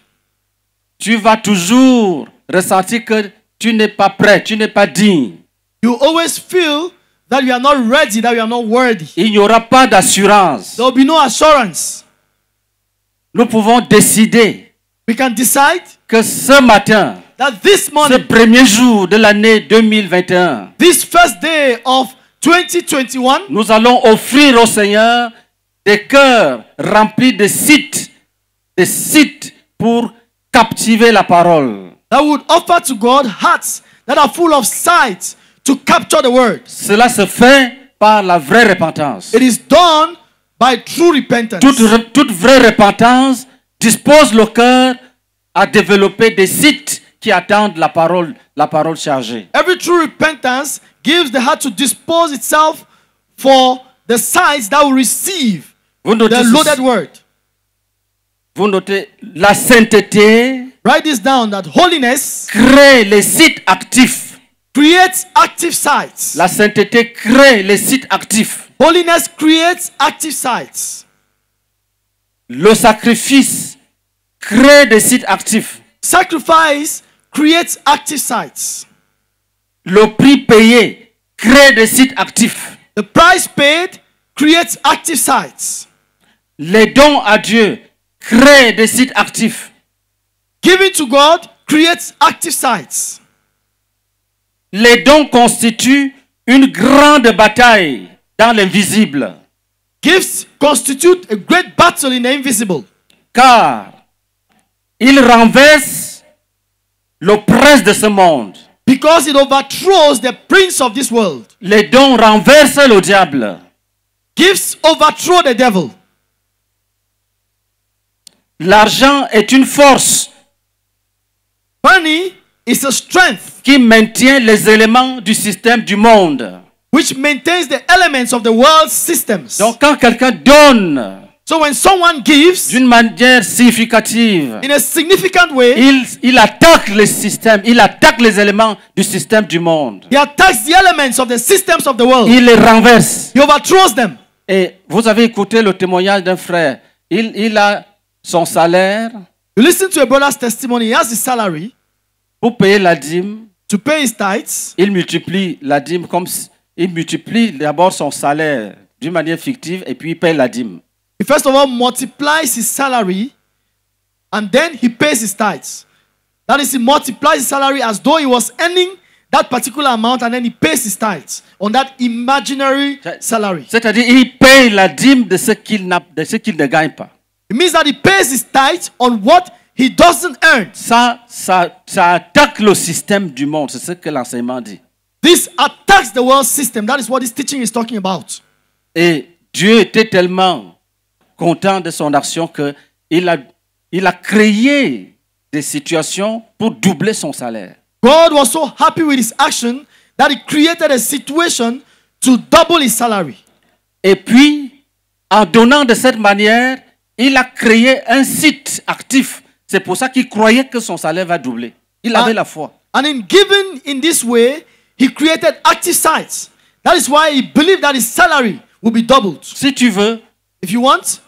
Tu vas toujours ressentir que tu n'es pas prêt, tu n'es pas digne. You always feel that you are not ready, that you are not worthy. Il n'y aura pas d'assurance. There will be no assurance. Nous pouvons décider We can decide que ce matin, that this ce morning, premier jour de l'année 2021, this first day of 2021, nous allons offrir au Seigneur des cœurs remplis de sites, des sites pour captiver la parole. that would offer to God hearts that are full of sight to capture the word. Cela se fait par la vraie repentance. It is done by true repentance. Toute, toute vraie repentance dispose le cœur à développer des sites qui attendent la parole, la parole chargée. Every true repentance gives the heart to dispose itself for the sides that will receive Vous notez, the loaded word. Vous notez la sainteté Write this down that holiness crée les sites actifs. creates active sites. La sainteté crée les sites actifs. Holiness creates active sites. Le sacrifice crée des sites actifs. Sacrifice creates active sites. Le prix payé crée des sites actifs. The price paid creates active sites. Les dons à Dieu créent des sites actifs. Giving to God creates active sites. Les dons constituent une grande bataille dans l'invisible, Gifts constitute a great battle in the invisible car ils renversent le prince de ce monde. because it overthrows the prince of this world. Les dons renversent le diable. Gifts overthrow the devil. L'argent est une force Money is a strength qui maintient les éléments du système du monde. which maintains the elements of the world's systems. Donc quand quelqu'un donne So when someone gives d'une manière significative, in a significant way, il, il attaque le système, il attaque les éléments du système du monde. he attacks the elements of the systems of the world. Il les renverse. He overthrows them. Et vous avez écouté le témoignage d'un frère. Il, il a son salaire You listen to a brother's testimony. He has his salary pour payer la dîme. to pay his tithes. Il multiplie la dîme comme il multiplie d'abord son salaire d'une manière fictive et puis il paye la dîme. He first of all multiplies his salary and then he pays his tithes. That is, he multiplies his salary as though he was earning that particular amount and then he pays his tithes on that imaginary salary. C'est-à-dire il paye la dîme de ce qu'il n'a- de ce qu'il ne gagne pas. It means that he pays his tithes on what he doesn't earn. Ça, ça, ça attaque le système du monde. C'est ce que l'enseignement dit. This attacks the world system. That is what this teaching is talking about. Et Dieu était tellement content de son action que il a, il a créé des situations pour doubler son salaire. God was so happy with his action that he created a situation to double his salary. Et puis, en donnant de cette manière, il a créé un site actif. C'est pour ça qu'il croyait que son salaire va doubler. Il Ah. avait la foi. And in giving in this way, he created active sites. That is why he believed that his salary will be doubled. Si tu veux, If you want,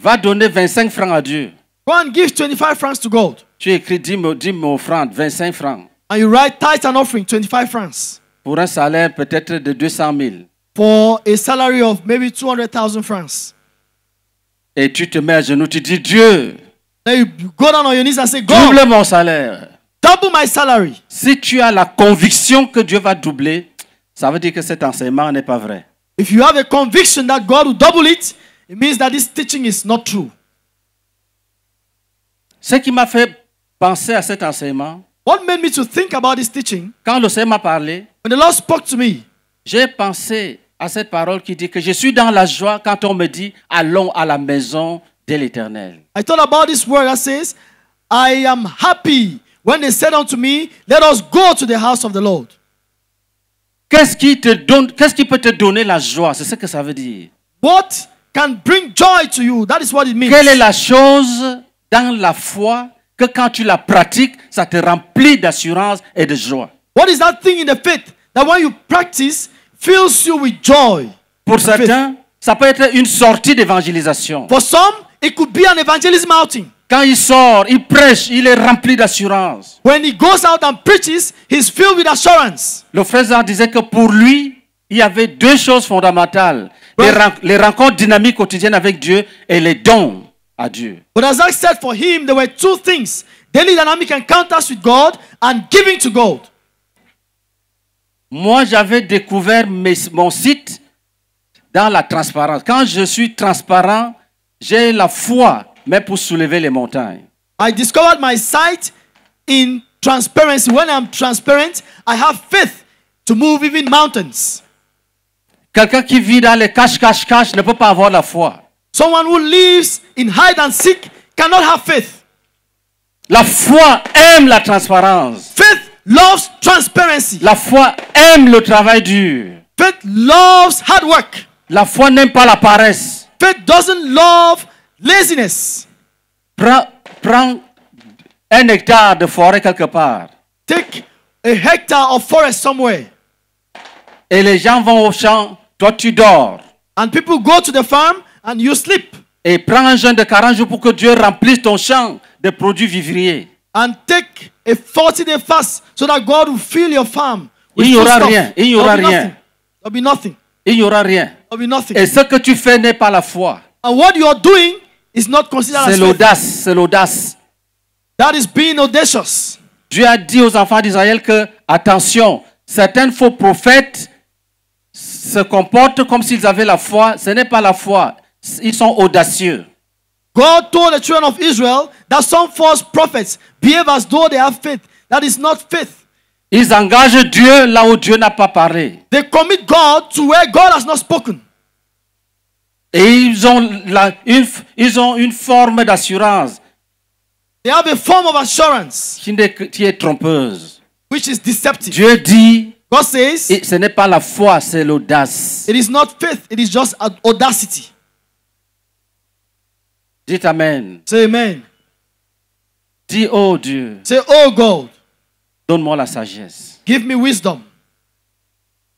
va donner 25 francs à Dieu. go and give 25 francs to God. Tu écris 10 mo- 10 mo- offrandes, 25 francs. And you write tithe and offering, 25 francs. Pour un salaire peut-être de 200 000. For a salary of maybe 200,000 francs. Et tu te mets à genoux, tu dis Dieu, Then you go down on your knees and say, double God, mon salaire. double my salary. Si tu as la conviction que Dieu va doubler, ça veut dire que cet enseignement n'est pas vrai. If you have a conviction that God will double it, it means that this teaching is not true. Ce qui m'a fait penser à cet enseignement, What made me to think about this teaching? quand le Seigneur m'a parlé, When the Lord spoke to me, j'ai pensé à cette parole qui dit que je suis dans la joie quand on me dit allons à la maison de l'Éternel. I thought about this word that says, I am happy when they said unto me, Let us go to the house of the Lord. Qu'est-ce qui te donne, qu'est-ce qui peut te donner la joie? C'est ce que ça veut dire. What can bring joy to you? That is what it means. Quelle est la chose dans la foi que quand tu la pratiques, ça te remplit d'assurance et de joie? What is that thing in the faith? That when you practice fills you with joy? Pour The faith. certains, ça peut être une sortie d'évangélisation. For some, it could be an evangelism outing. Quand il sort, il prêche, il est rempli d'assurance. When he goes out and preaches, he's filled with assurance. Le frère disait que pour lui, il y avait deux choses fondamentales. Les, ren- les rencontres dynamiques quotidiennes avec Dieu et les dons à Dieu. But as I said, for him, there were two things daily dynamic encounters with God and giving to God. Moi, j'avais découvert mes- mon site dans la transparence. Quand je suis transparent, j'ai la foi, mais pour soulever les montagnes. I discovered my sight in transparency. When I'm transparent, I have faith to move even mountains. Quelqu'un qui vit dans les caches, caches, caches ne peut pas avoir la foi. Someone who lives in hide and seek cannot have faith. La foi aime la transparence. Faith loves transparency. La foi aime le travail dur. Faith loves hard work. La foi n'aime pas la paresse. Faith doesn't love laziness. Prends, prends un hectare de forêt quelque part Take a hectare of forest somewhere et les gens vont au champ, toi tu dors. and people go to the farm and you sleep Et prends un jeûne de 40 jours pour que Dieu remplisse ton champ de produits vivriers. and take a 40 day fast so that God will fill your farm. Il n'y aura rien. Il n'y aura rien. nothing. There'll be nothing. Il n'y aura rien. There'll be nothing. Et ce que tu fais n'est pas la foi. And what you're doing is not considered C'est as faith. l'audace, c'est l'audace. That is being audacious. Dieu a dit aux enfants d'Israël que, attention, certains faux prophètes se comportent comme s'ils avaient la foi. Ce n'est pas la foi. Ils sont audacieux. God told the children of Israel that some false prophets behave as though they have faith. That is not faith. Ils engagent Dieu là où Dieu n'a pas parlé. They commit God to where God has not spoken. Et ils ont, la- une, ils ont une forme d'assurance They have a form of assurance qui, que- qui est trompeuse. which is deceptive. Dieu dit, God says et ce n'est pas la foi, c'est l'audace. it is not faith, it is just aud- audacity. Dites Amen. Say amen. Dis, oh Dieu, Say, Oh God, donne-moi la sagesse. give me wisdom.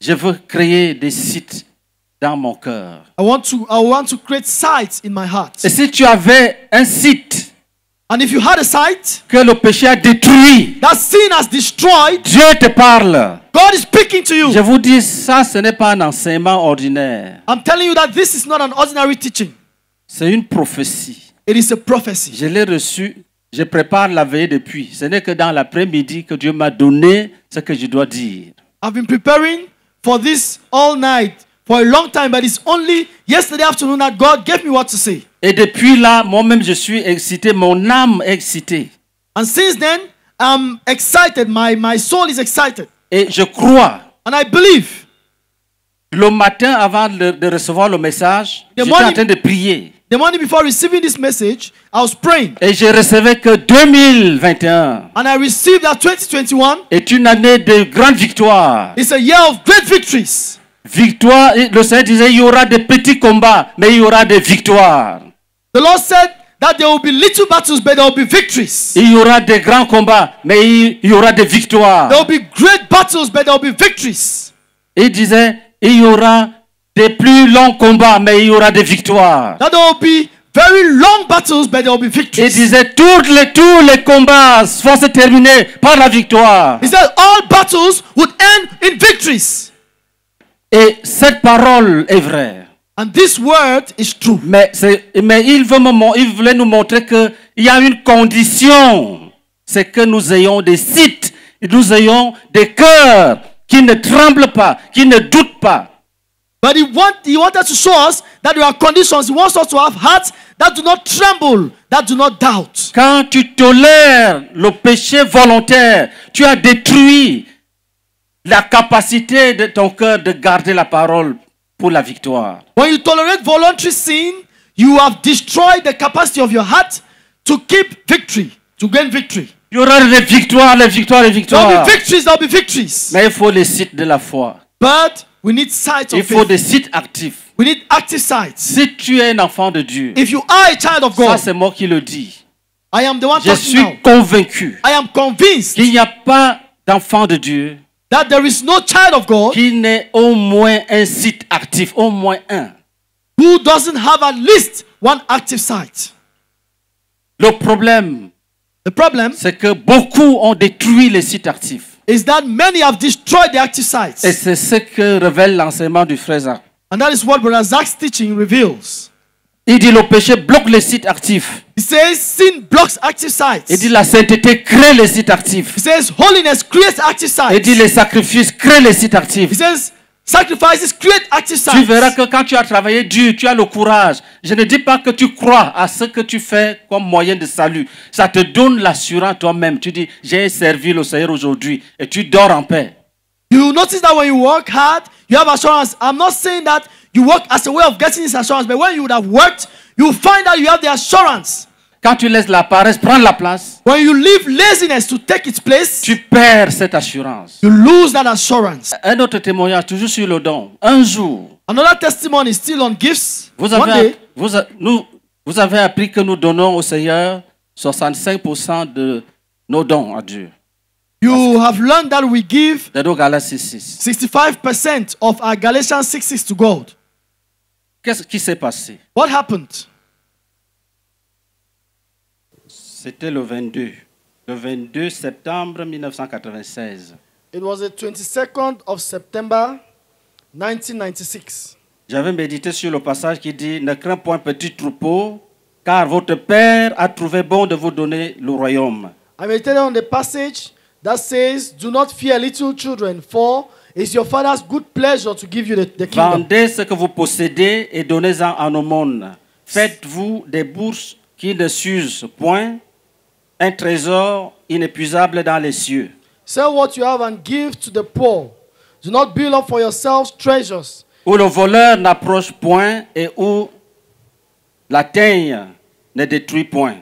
Je veux créer des sites dans mon cœur. I want to I want to create sights in my heart. Et si tu avais un site And if you had a sight que le péché a détruit, that sin has destroyed, Dieu te parle. God is speaking to you. Je vous dis, ça, ce n'est pas un enseignement ordinaire. I'm telling you that this is not an ordinary teaching. C'est une prophétie. It is a prophecy. Je l'ai reçu. Je prépare la veille depuis. Ce n'est que dans l'après-midi que Dieu m'a donné ce que je dois dire. I've been preparing for this all night for a long time, but it's only yesterday afternoon that God gave me what to say. Et depuis là, moi-même, je suis excité. Mon âme est excitée. And since then, I'm excited. My, my soul is excited. Et je crois. And I believe Le matin, avant de, de recevoir le message, The j'étais morning- en train de prier. the morning before receiving this message, I was praying. Et je recevais que 2021 And I received that 2021 est une année de grande victoire. is a year of great victories. Victoire, le Seigneur disait, il y aura des petits combats, mais il y aura des victoires. The Lord said that there will be little battles, but there will be victories. Il y aura des grands combats, mais il y aura des victoires. There will be great battles, but there will be victories. Il disait, il y aura des plus longs combats, mais il y aura des victoires. That there will be very long battles, but there will be Il victories. disait, tous les, tous les combats vont se terminer par la victoire. He said all battles would end in victories. Et cette parole est vraie. And this word is true. Mais, mais il, veut me il voulait nous montrer qu'il y a une condition. C'est que nous ayons des sites, nous ayons des cœurs qui ne tremblent pas, qui ne doutent pas. But he, want, he wanted to show us that there are conditions. He wants us to have hearts that do not tremble, that do not doubt. Quand tu tolères le péché volontaire, tu as détruit la capacité de ton cœur de garder la parole pour la victoire. When you tolerate voluntary sin, you have destroyed the capacity of your heart to keep victory, to gain victory. Il y aura des victoires, les victoires, will victoires. be victories, there will be victories. Mais il faut les sites de la foi. But we need sight Il of faut faith. des sites actifs. We need active sights. Si tu es un enfant de Dieu, If you are a child of ça God, c'est moi qui le dis. I am the one Je talking suis now. convaincu I am convinced qu'il n'y a pas d'enfant de Dieu that there is no child of God qui n'ait au moins un site actif, au moins un. who doesn't have at least one active site. Le problème, The problem c'est que beaucoup ont détruit les sites actifs. is that many have destroyed the active sites. Et c'est ce que révèle l'enseignement du frère Zach. And that is what Brother Zach's teaching reveals. Il dit le péché bloque les sites actifs. He says sin blocks active sites. Il dit la sainteté crée les sites actifs. He says holiness creates active Il sites. dit les sacrifices créent les sites He actifs. says sacrifices create active Tu sites. verras que quand tu as travaillé dur, tu as le courage. Je ne dis pas que tu crois à ce que tu fais comme moyen de salut. Ça te donne l'assurance toi-même. Tu dis, j'ai servi le Seigneur aujourd'hui et tu dors en paix. You notice that when you work hard, you have assurance. I'm not saying that you work as a way of getting this assurance, but when you would have worked, you find out you have the assurance. Quand tu laisses la paresse prendre la place, When you leave laziness to take its place, tu perds cette assurance. you lose that assurance. Un autre témoignage, toujours sur le don. Un jour, Another testimony still on gifts. vous One avez, day, vous, a- nous, vous avez appris que nous donnons au Seigneur 65% de nos dons à Dieu. you have learned that we give De nos Galates 6. 65% of our Galatians 6 6 to God. Qu'est-ce qui s'est passé? What happened? C'était le 22. Le 22 septembre 1996. It was the 22nd of September 1996. J'avais médité sur le passage qui dit Ne crains point petit troupeau, car votre Père a trouvé bon de vous donner le royaume. I meditated on the passage that says, Do not fear, little children, for it's your Father's good pleasure to give you the, the kingdom? Vendez ce que vous possédez et donnez-en en aumône. Faites-vous des bourses qui ne s'usent point, un trésor inépuisable dans les cieux, Sell what you have and give to the poor. Do not build up for yourselves treasures où le voleur n'approche point et où la teigne ne détruit point.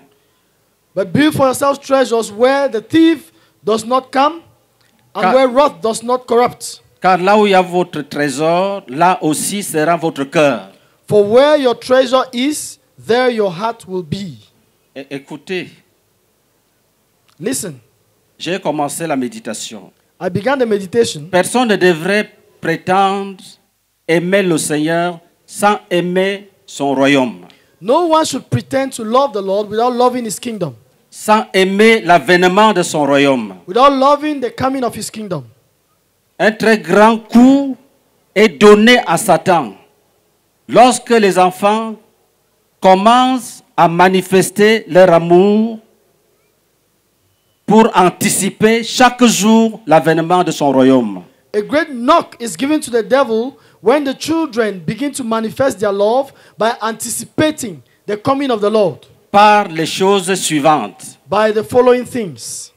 But build for yourselves treasures where the thief does not come and Car- where wrath does not corrupt. Car là où il y a votre trésor, là aussi sera votre cœur. For where your treasure is, there your heart will be. É- Écoutez, Listen, j'ai commencé la méditation. I began the meditation. Personne ne devrait prétendre aimer le Seigneur sans aimer son royaume, No one should pretend to love the Lord without loving his kingdom, sans aimer l'avènement de son royaume. without loving the coming of his kingdom. Un très grand coup est donné à Satan lorsque les enfants commencent à manifester leur amour pour anticiper chaque jour l'avènement de son royaume. A great knock is given to the devil when the children begin to manifest their love by anticipating the coming of the Lord par les choses suivantes. by the following things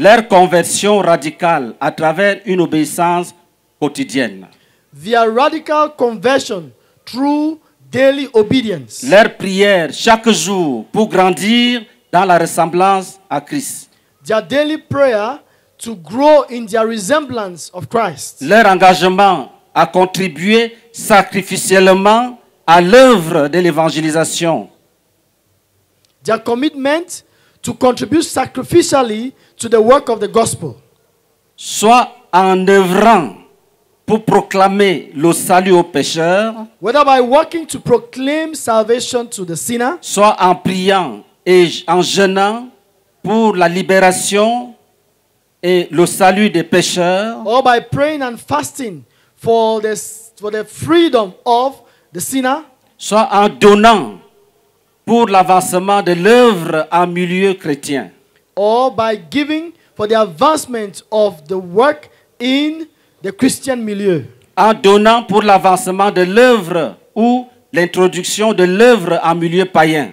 Leur conversion radicale à travers une obéissance quotidienne. their radical conversion through daily obedience, Leur prière chaque jour pour grandir dans la ressemblance à Christ. their daily prayer to grow in their resemblance of Christ, Leur engagement à contribuer sacrificiellement à l'œuvre de l'évangélisation. their commitment to contribute sacrificially to the work of the gospel, soit en œuvrant pour proclamer le salut aux pécheurs, whether by working to proclaim salvation to the sinner, soit en priant et en jeûnant pour la libération et le salut des pécheurs, or by praying and fasting for the, for the freedom of the sinner, soit en donnant pour l'avancement de l'œuvre en milieu chrétien. Or by giving for the advancement of the work in the Christian milieu, En donnant pour l'avancement de l'œuvre ou l'introduction de l'œuvre en milieu païen.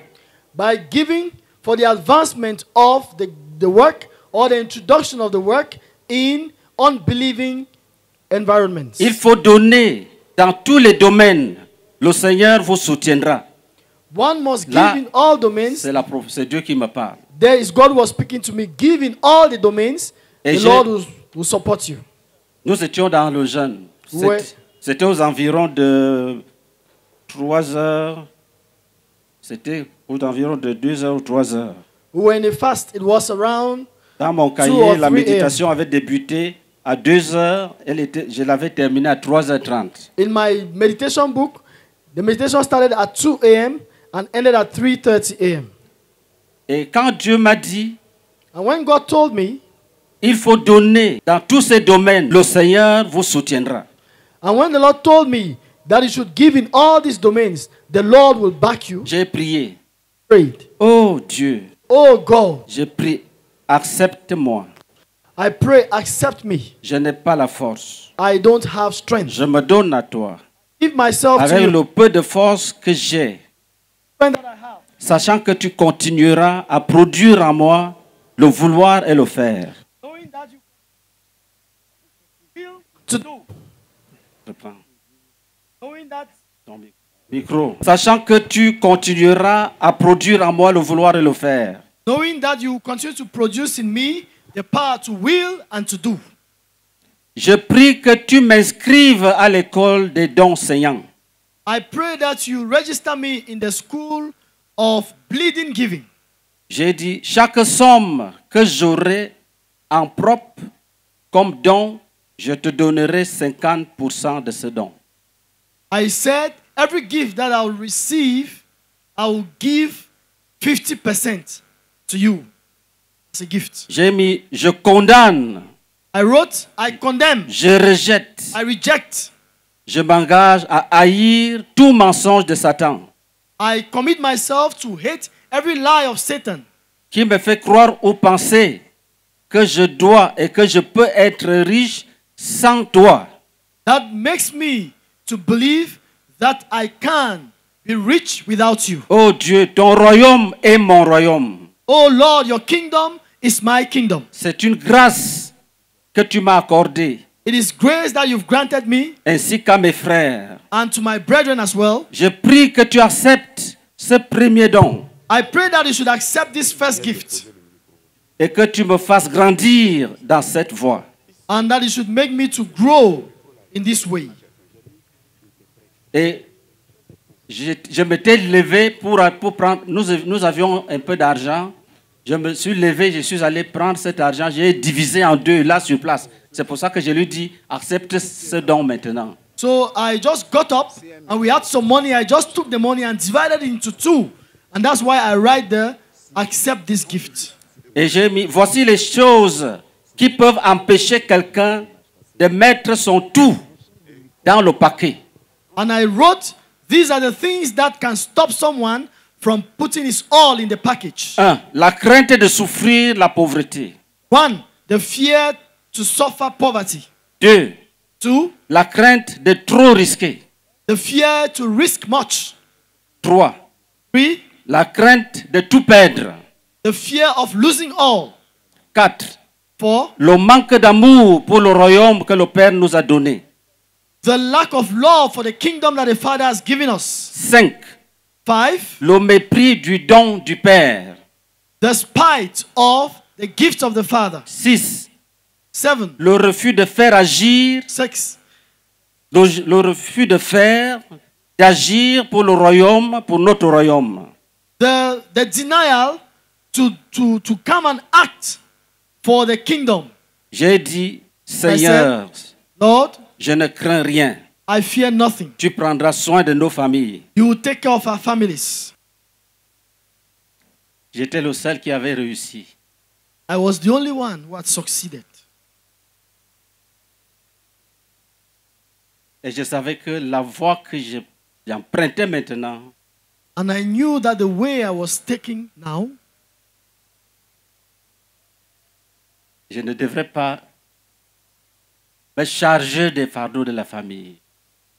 by giving for the advancement of the, the work or the introduction of the work in unbelieving environments. Il faut donner dans tous les domaines. Le Seigneur vous soutiendra. One must give in all domains. C'est la prof- c'est Dieu qui me parle. There is God was speaking to me. Give in all the domains. Et the Lord will, will support you. Nous étions dans le jeûne. Ouais. C'était aux environs de 3 heures. C'était aux environs de 2 heures ou 3 heures. We were in a fast. It was around Dans mon cahier, la 3 méditation avait débuté à 2 heures. Elle était, je l'avais terminée à 3h30. in my meditation book. The meditation started at 2 a.m. and ended at 3:30 a.m. Et quand Dieu m'a dit, And when God told me, il faut donner dans tous ces domaines, le Seigneur vous soutiendra. and when the Lord told me that you should give in all these domains, the Lord will back you. J'ai prié. Prayed, Oh Dieu, oh God, j'ai prié. Accepte-moi. I pray, accept me. Je n'ai pas la force. I don't have strength. Je me donne à toi. Give myself to Avec you. le peu de force que j'ai, Strength that I have. Sachant que tu continueras à produire en moi le vouloir et le faire. Micro. Sachant que tu continueras à produire en moi le vouloir et le faire. knowing that you continue to produce in me the power to will and to do. Je prie que tu m'inscrives à l'école des dons saignants. I pray that you register me in the school of bleeding giving. J'ai dit, chaque somme que j'aurai en propre comme don, je te donnerai 50% de ce don. I said, every gift that I will receive, I will give 50% to you as a gift. J'ai mis, je condamne, I wrote, I condemn, je rejette, I reject, je m'engage à haïr tout mensonge de Satan I commit myself to hate every lie of Satan qui me fait croire ou penser que je dois et que je peux être riche sans toi. that makes me to believe that I can be rich without you. Oh Dieu, ton royaume est mon royaume. Oh Lord, your kingdom is my kingdom. C'est une grâce que tu m'as accordée, It is grace that you've granted me ainsi qu'à mes frères. and to my brethren as well. Je prie que tu acceptes ce premier don I pray that you should accept this first gift et que tu me fasses grandir dans cette voie. and that you should make me to grow in this way. Et je, je m'étais levé pour, pour prendre. Nous, nous avions un peu d'argent. Je me suis levé, je suis allé prendre cet argent. J'ai divisé en deux là sur place. C'est pour ça que je lui dis accepte ce don maintenant. So I just got up and we had some money. I just took the money and divided it into two. And that's why I write there, accept this gift. Et j'ai mis voici les choses qui peuvent empêcher quelqu'un de mettre son tout dans le paquet. And I wrote, these are the things that can stop someone from putting his all in the package. Un, la crainte de souffrir la pauvreté. One, the fear to suffer poverty. Deux, Two, la crainte de trop risquer. the fear to risk much. Trois, Three, la crainte de tout perdre. the fear of losing all. Quatre, Four, le manque d'amour pour le royaume que le Père nous a donné. the lack of love for the kingdom that the Father has given us. Cinq, Five, le mépris du don du Père. the spite of the gift of the Father. Six, Seven, le refus de faire agir, six, le, le refus de faire, d'agir pour le royaume, pour notre royaume. the, the denial to, to, to come and act for the kingdom. J'ai dit, Seigneur, Lord, je ne crains rien. I fear nothing. Tu prendras soin de nos familles. You will take care of our families. J'étais le seul qui avait réussi. I was the only one who had succeeded. Et je savais que la voie que je- j'empruntais maintenant, And I knew that the way I was taking now, je ne devrais pas me charger des fardeaux de la famille.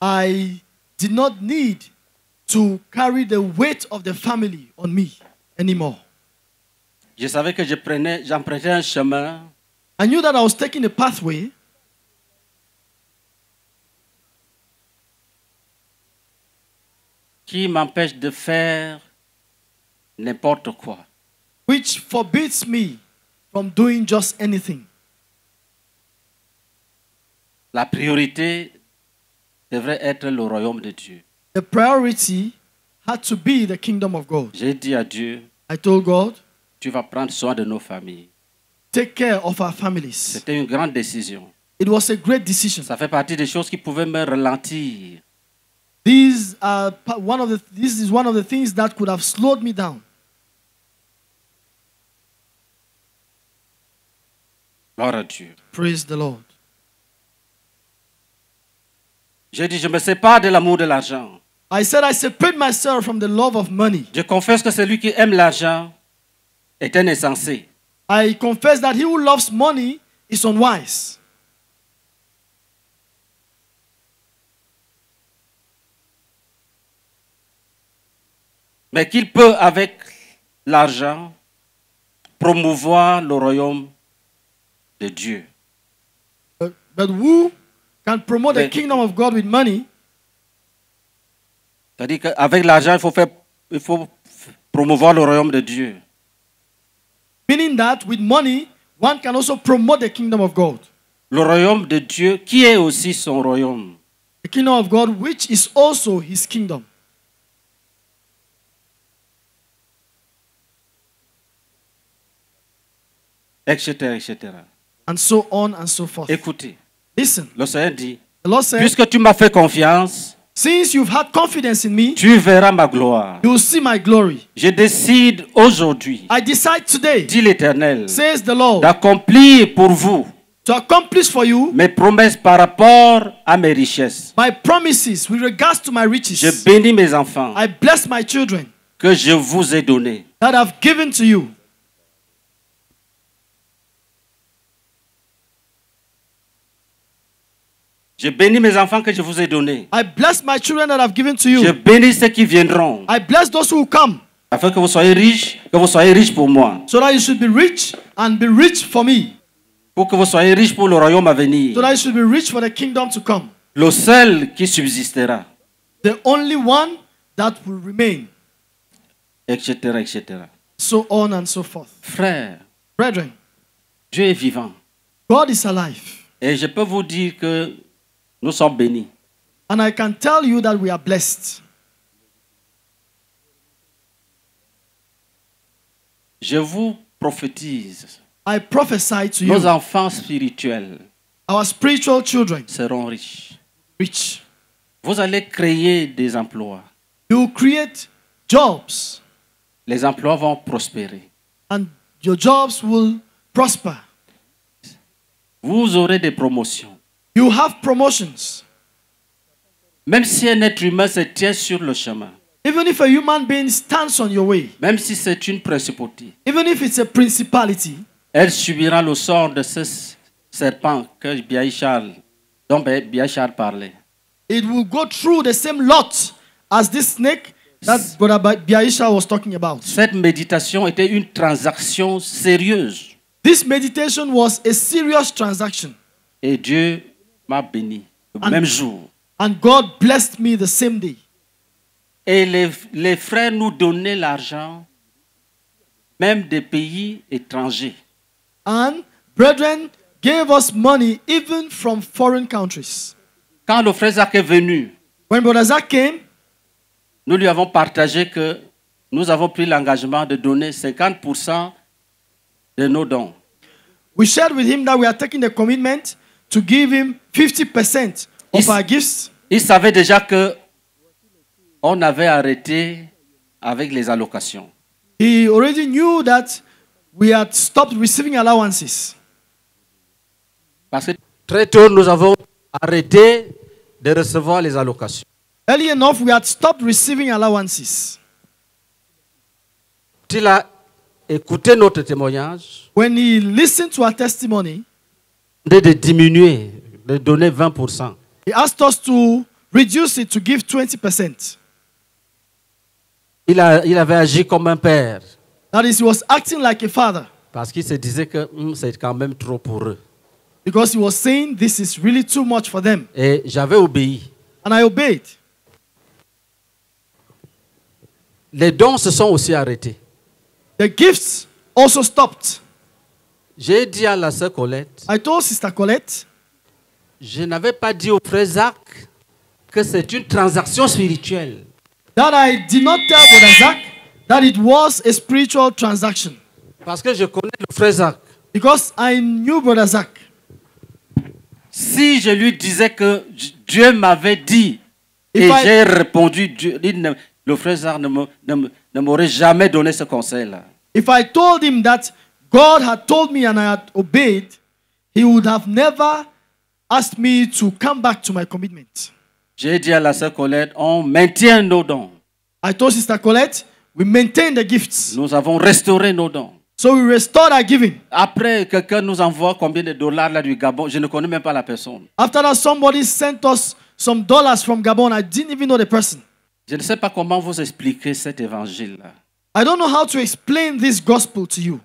I did not need to carry the weight of the family on me anymore. Je savais que je prenais, j'empruntais un chemin I knew that I was taking a pathway qui m'empêche de faire n'importe quoi. which forbids me from doing just anything. La priorité devrait être le royaume de Dieu. The priority had to be the kingdom of God. J'ai dit à Dieu, I told God, tu vas prendre soin de nos familles. take care of our families. C'était une grande décision. It was a great decision. Ça fait partie des choses qui pouvaient me ralentir. These are one of the this is one of the things that could have slowed me down. Gloire à Dieu. Praise the Lord. J'ai dit, je me sépare de l'amour de l'argent. I said I separate myself from the love of money. Je confesse que celui qui aime l'argent est un insensé. I confess that he who loves money is unwise. Mais qu'il peut, avec l'argent, promouvoir le royaume de Dieu. But, but who can promote the But- kingdom of God with money? C'est-à-dire qu'avec l'argent, il faut, faire, il faut promouvoir le royaume de Dieu. Meaning that with money, one can also promote the kingdom of God. Le royaume de Dieu, qui est aussi son royaume. The kingdom of God, which is also his kingdom. Etc., etc. And so on and so forth. Écoutez, Listen, le Seigneur dit, the Lord said, puisque tu m'as fait confiance, Since you've had confidence in me, tu verras ma gloire. you will see my glory. Je décide aujourd'hui, I decide today, dit l'Éternel, says the Lord, d'accomplir pour vous to accomplish for you mes promesses par rapport à mes richesses. my promises with regards to my Je riches. bénis mes enfants I bless my children que je vous ai donnés. that I've given to you. Je bénis mes enfants que je vous ai donnés. I bless my children that I've given to Je you. bénis ceux qui viendront, I bless those who will come afin que vous soyez riches, que vous soyez riches pour moi, so that you should be rich and be rich for me. pour que vous soyez riches pour le royaume à venir. So that you should be rich for the kingdom to come. Le seul qui subsistera, The only one that will remain. etc., etc. So on and so forth. Frère, Brethren, Dieu est vivant. God is alive. Et je peux vous dire que nous sommes bénis. And I can tell you that we are blessed. Je vous prophétise. I prophesy to Nos you. enfants spirituels Our spiritual children seront riches. Rich. Vous allez créer des emplois. You create jobs. Les emplois vont prospérer. And your jobs will prosper. Vous aurez des promotions. You have promotions. Même si un être humain se tient sur le chemin, Even if a human being stands on your way, même si c'est une principauté, even if it's a principality, elle subira le sort de ce serpent que Biaïchal, dont Biaïchal parlait. it will go through the same lot as this snake that Brother was talking about. Cette méditation était une transaction sérieuse. This meditation was a serious transaction, Et Dieu m'a béni le Amen. même jour. and God blessed me the same day. Et les, les frères nous donnaient l'argent, même des pays étrangers. And brethren gave us money even from foreign countries. Quand le frère Zach est venu, When Brother Zach came, nous lui avons partagé que nous avons pris l'engagement de donner 50% de nos dons. we shared with him that we are taking the commitment to give him 50% of Is- our gifts. Il savait déjà que on avait arrêté avec les allocations. He already knew that we had stopped receiving allowances. Parce que très tôt, nous avons arrêté de recevoir les allocations. Early enough, we had stopped receiving allowances. Il a écouté notre témoignage, When he listened to our testimony, de de diminuer, de donner 20%. he asked us to reduce it to give 20%. Il, a- il avait agi comme un père, That is, he was acting like a father parce qu'il se disait que Hum, c'est quand même trop pour eux. because he was saying this is really too much for them. Et j'avais obéi. And I obeyed. Les dons se sont aussi arrêtés. The gifts also stopped. J'ai dit à la sœur Colette, I told Sister Colette je n'avais pas dit au frère Zach que c'est une transaction spirituelle. that I did not tell Brother Zach that it was a spiritual transaction Parce que je connais le frère Zach. because I knew Brother Zach. Si je lui disais que Dieu m'avait dit If et I- j'ai répondu, Dieu- ne- le frère Zach ne m'aurait jamais donné ce conseil-là. If I told him that God had told me and I had obeyed, he would have never asked me to come back to my commitment. J'ai dit à la sœur Colette, on maintient nos dons. I told Sister Colette, we maintain the gifts. Nous avons restauré nos dons. So we restored our giving. Après, quelqu'un nous envoie combien de dollars là du Gabon Je ne connais même pas la personne. After that, somebody sent us some dollars from Gabon. I didn't even know the person. Je ne sais pas comment vous expliquer cet évangile-là. I don't know how to explain this gospel to you.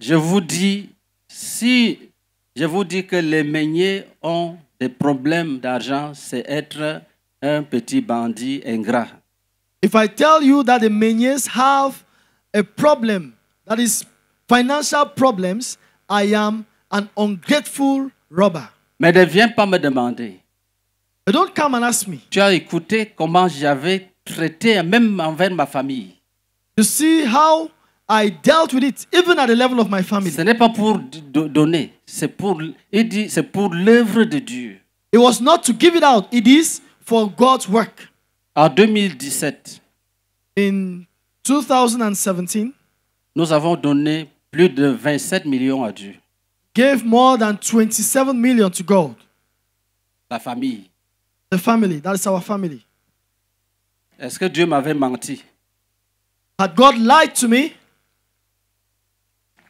Je vous dis, si je vous dis que les meuniers ont des problèmes d'argent, c'est être un petit bandit ingrat. If I tell you that the Menyes have a problem, that is financial problems, I am an ungrateful robber. Mais ne viens pas me demander. But don't come and ask me. Tu as écouté comment j'avais traité, même envers ma famille. You see how I dealt with it, even at the level of my family. Ce n'est pas pour donner, c'est pour, il dit, c'est pour l'œuvre de Dieu. It was not to give it out, it is for God's work. En 2017, In 2017, nous avons donné plus de 27 millions à Dieu, gave more than 27 million to God. la famille. The family, that is our family. Est-ce que Dieu m'avait menti? Had God lied to me?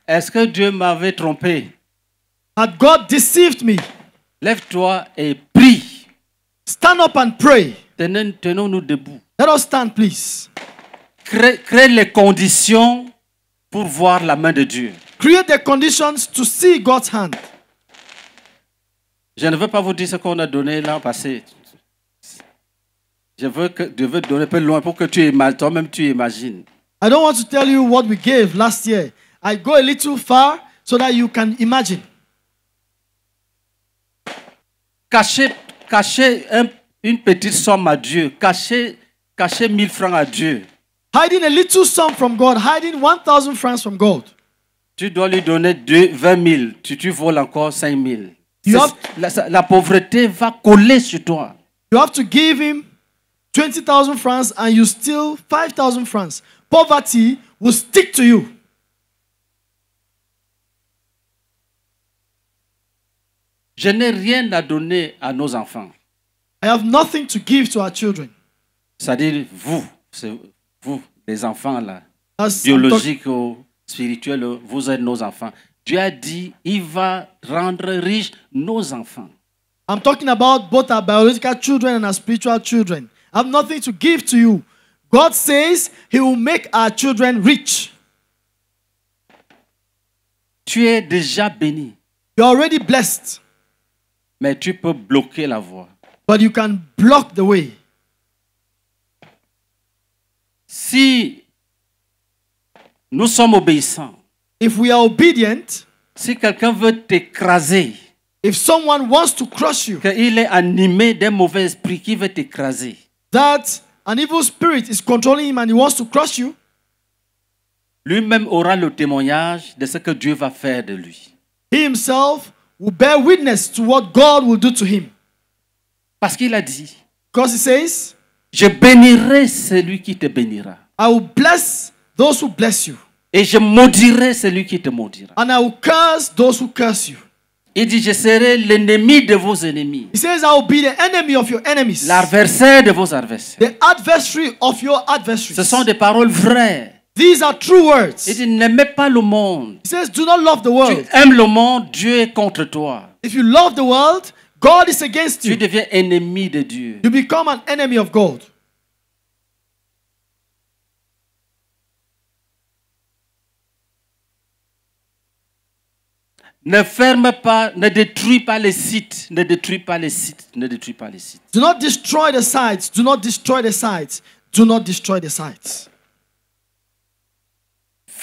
Est-ce que Dieu m'avait trompé? Had God deceived me? Lève-toi et prie. Stand up and pray. Tenons- Tenons-nous debout. Let us stand, please. Crée, crée les conditions pour voir la main de Dieu. Create the conditions to see God's hand. Je ne veux pas vous dire ce qu'on a donné l'an passé. Je veux, que, je veux donner un peu loin pour que tu imagines, toi-même tu imagines. I don't want to tell you what we gave last year. I go a little far so that you can imagine. Cacher, cacher un- une petite somme à Dieu, cacher, cacher mille francs à Dieu. hiding a little sum from God, hiding 1,000 francs from God. Tu dois lui donner deux- 20 000. Tu, tu voles encore 5 000. You have- la, la pauvreté va coller sur toi. You have to give him 20,000 francs and you steal 5,000 francs. Poverty will stick to you. Je n'ai rien à donner à nos enfants. I have nothing to give to our children. C'est-à-dire vous, vous, les enfants là, As biologiques ou spirituels, vous êtes nos enfants. Dieu a dit, il va rendre riches nos enfants. I'm talking about both our biological children and our spiritual children. I have nothing to give to you. God says He will make our children rich. Tu es déjà béni, You're already blessed, mais tu peux bloquer la voie. but you can block the way. Si nous sommes obéissants, If we are obedient, si quelqu'un veut t'écraser, if someone wants to crush you, qu'il est animé d'un mauvais esprit qui veut t'écraser, that an evil spirit is controlling him and he wants to crush you, lui-même aura le témoignage de ce que Dieu va faire de lui. he himself will bear witness to what God will do to him. Parce qu'il a dit, Because he says, je bénirai celui qui te bénira. I will bless those who bless you, Et je maudirai celui qui te maudira. and I will curse those who curse you. Il dit, je serai l'ennemi de vos ennemis, He says, I will be the enemy of your enemies, l'adversaire de vos adversaires. the adversary of your adversaries. Ce sont des paroles vraies. These are true words. Il dit, n'aimez pas le monde. He says, Do not love the Tu world. aimes le monde, Dieu est contre toi. If you love the world, God is against Tu you. deviens ennemi de Dieu. You become an enemy of God. Ne ferme pas, ne détruis pas les sites, ne détruis pas les sites, ne détruis pas les sites. Do not destroy the sites. Do not destroy the sites. Do not destroy the sites.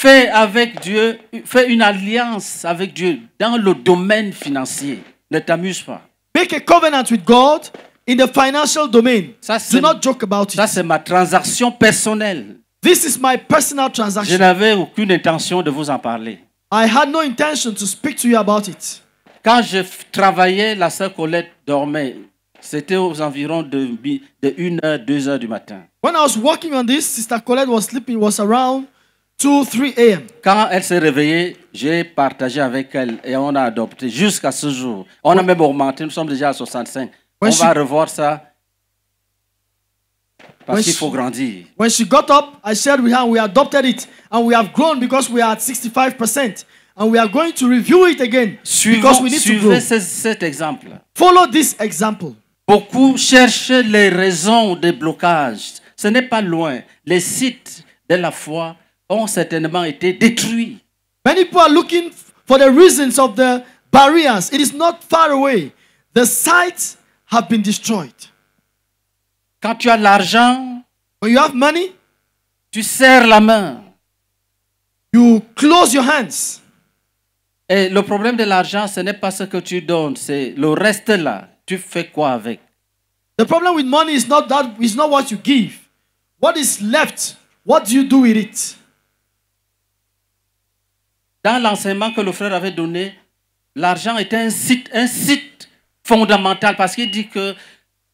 Fais avec Dieu, fais une alliance avec Dieu dans le domaine financier. Ne t'amuse pas. Make a covenant with God in the financial domain. Ça, Do not joke about Ça, it. c'est ma transaction personnelle. This is my personal Je transaction. n'avais aucune intention de vous en parler. I had no intention to speak to you about it. Quand je travaillais, la sœur Colette dormait. C'était aux environs de, de 1h, 2h du matin. When I was working on this, Sister Colette was sleeping. Was around 2, 3 a.m. Quand elle s'est réveillée, j'ai partagé avec elle et on a adopté jusqu'à ce jour. On a même augmenté, nous sommes déjà à 65. On va revoir ça parce qu'il faut grandir. When she got up, I shared with her, we adopted it and we have grown because we are at 65%. And we are going to review it again because we need to grow. cet exemple. Follow this example. Beaucoup cherchent les raisons des blocages. Ce n'est pas loin. Les sites de la foi ont certainement été détruits. Many people are looking for the reasons of the barriers. It is not far away. The sites have been destroyed. Quand tu as l'argent, When you have money, tu serres la main. you close your hands. Et le problème de l'argent, ce n'est pas ce que tu donnes, c'est le reste là. Tu fais quoi avec? The problem with money is not that is not what you give. What is left? What do you do with it? Dans l'enseignement que le frère avait donné, l'argent était un site, un site fondamental parce qu'il dit que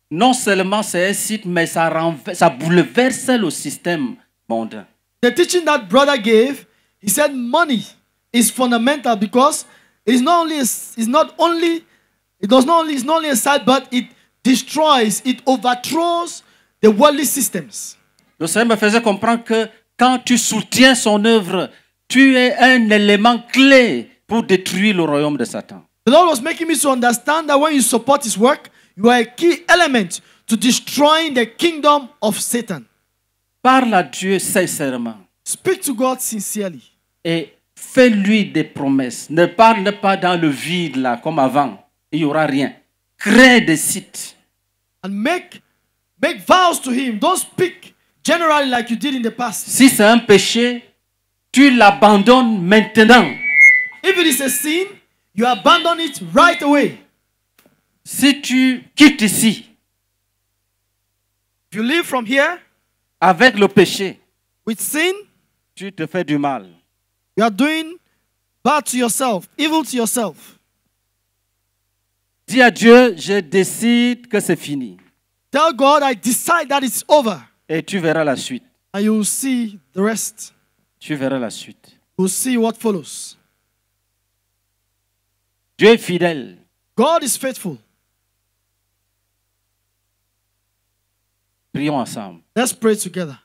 non seulement c'est un site, mais ça, ça bouleverse le système mondain. The teaching that brother gave, he said money is fundamental because it's not only it's not only it does not only it's not only a side, but it destroys, it overthrows the worldly systems. Le Seigneur me faisait comprendre que quand tu soutiens son œuvre, tu es un élément clé pour détruire le royaume de Satan. The Lord was making me to understand that when you support His work, you are a key element to destroying the kingdom of Satan. Parle à Dieu sincèrement Speak to God sincerely. et fais-lui des promesses. Ne parle pas dans le vide là comme avant. Il n'y aura rien. Crée des sites. and make make vows to him don't speak generally like you did in the past Si c'est un péché, tu l'abandonnes maintenant. if it is a sin you abandon it right away Si tu quittes ici if you leave from here avec le péché, with sin, tu te fais du mal. you are doing bad to yourself, evil to yourself. Dis à Dieu, je décide que c'est fini. Tell God, I decide that it's over. Et tu verras la suite. And you will see the rest. Tu verras la suite. Will see what follows. Dieu est fidèle. God is faithful. Prions ensemble. Let's pray together.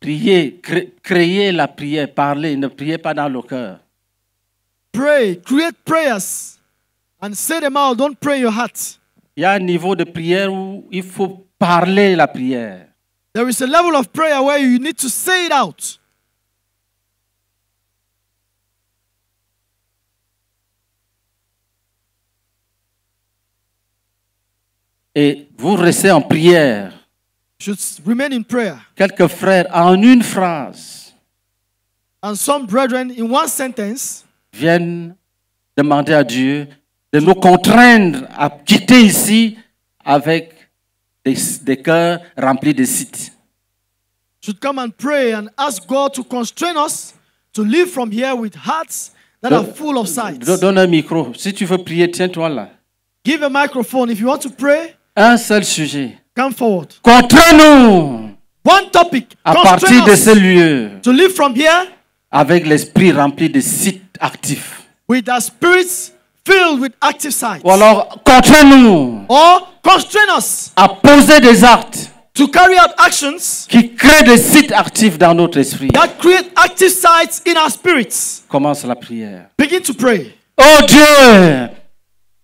Priez, cré- créez la prière, parlez, ne priez pas dans le cœur. Pray, create prayers and say them out. Don't pray your heart. Il y a un niveau de prière où il faut parler la prière. There is a level of prayer where you need to say it out. Et vous restez en prière. Should remain in prayer. Quelques frères, en une phrase, And some brethren, in one sentence, viennent demander à Dieu de nous contraindre à quitter ici avec des, des cœurs remplis de sites. should come and pray and ask God to constrain us to live from here with hearts that are full of sights. Do- Donne un micro. Si tu veux prier, tiens-toi là. Give a microphone. If you want to pray, Un seul sujet. come forward. Contrains-nous One topic. à partir de ce lieu to live from here avec l'esprit rempli de sites with our spirits filled with active sights. Ou alors, contrains-nous Or constrain us à poser des actes to carry out actions qui créent des sites actifs dans notre esprit. that create active sights in our spirits. Commence la prière. Begin to pray. Oh Dieu,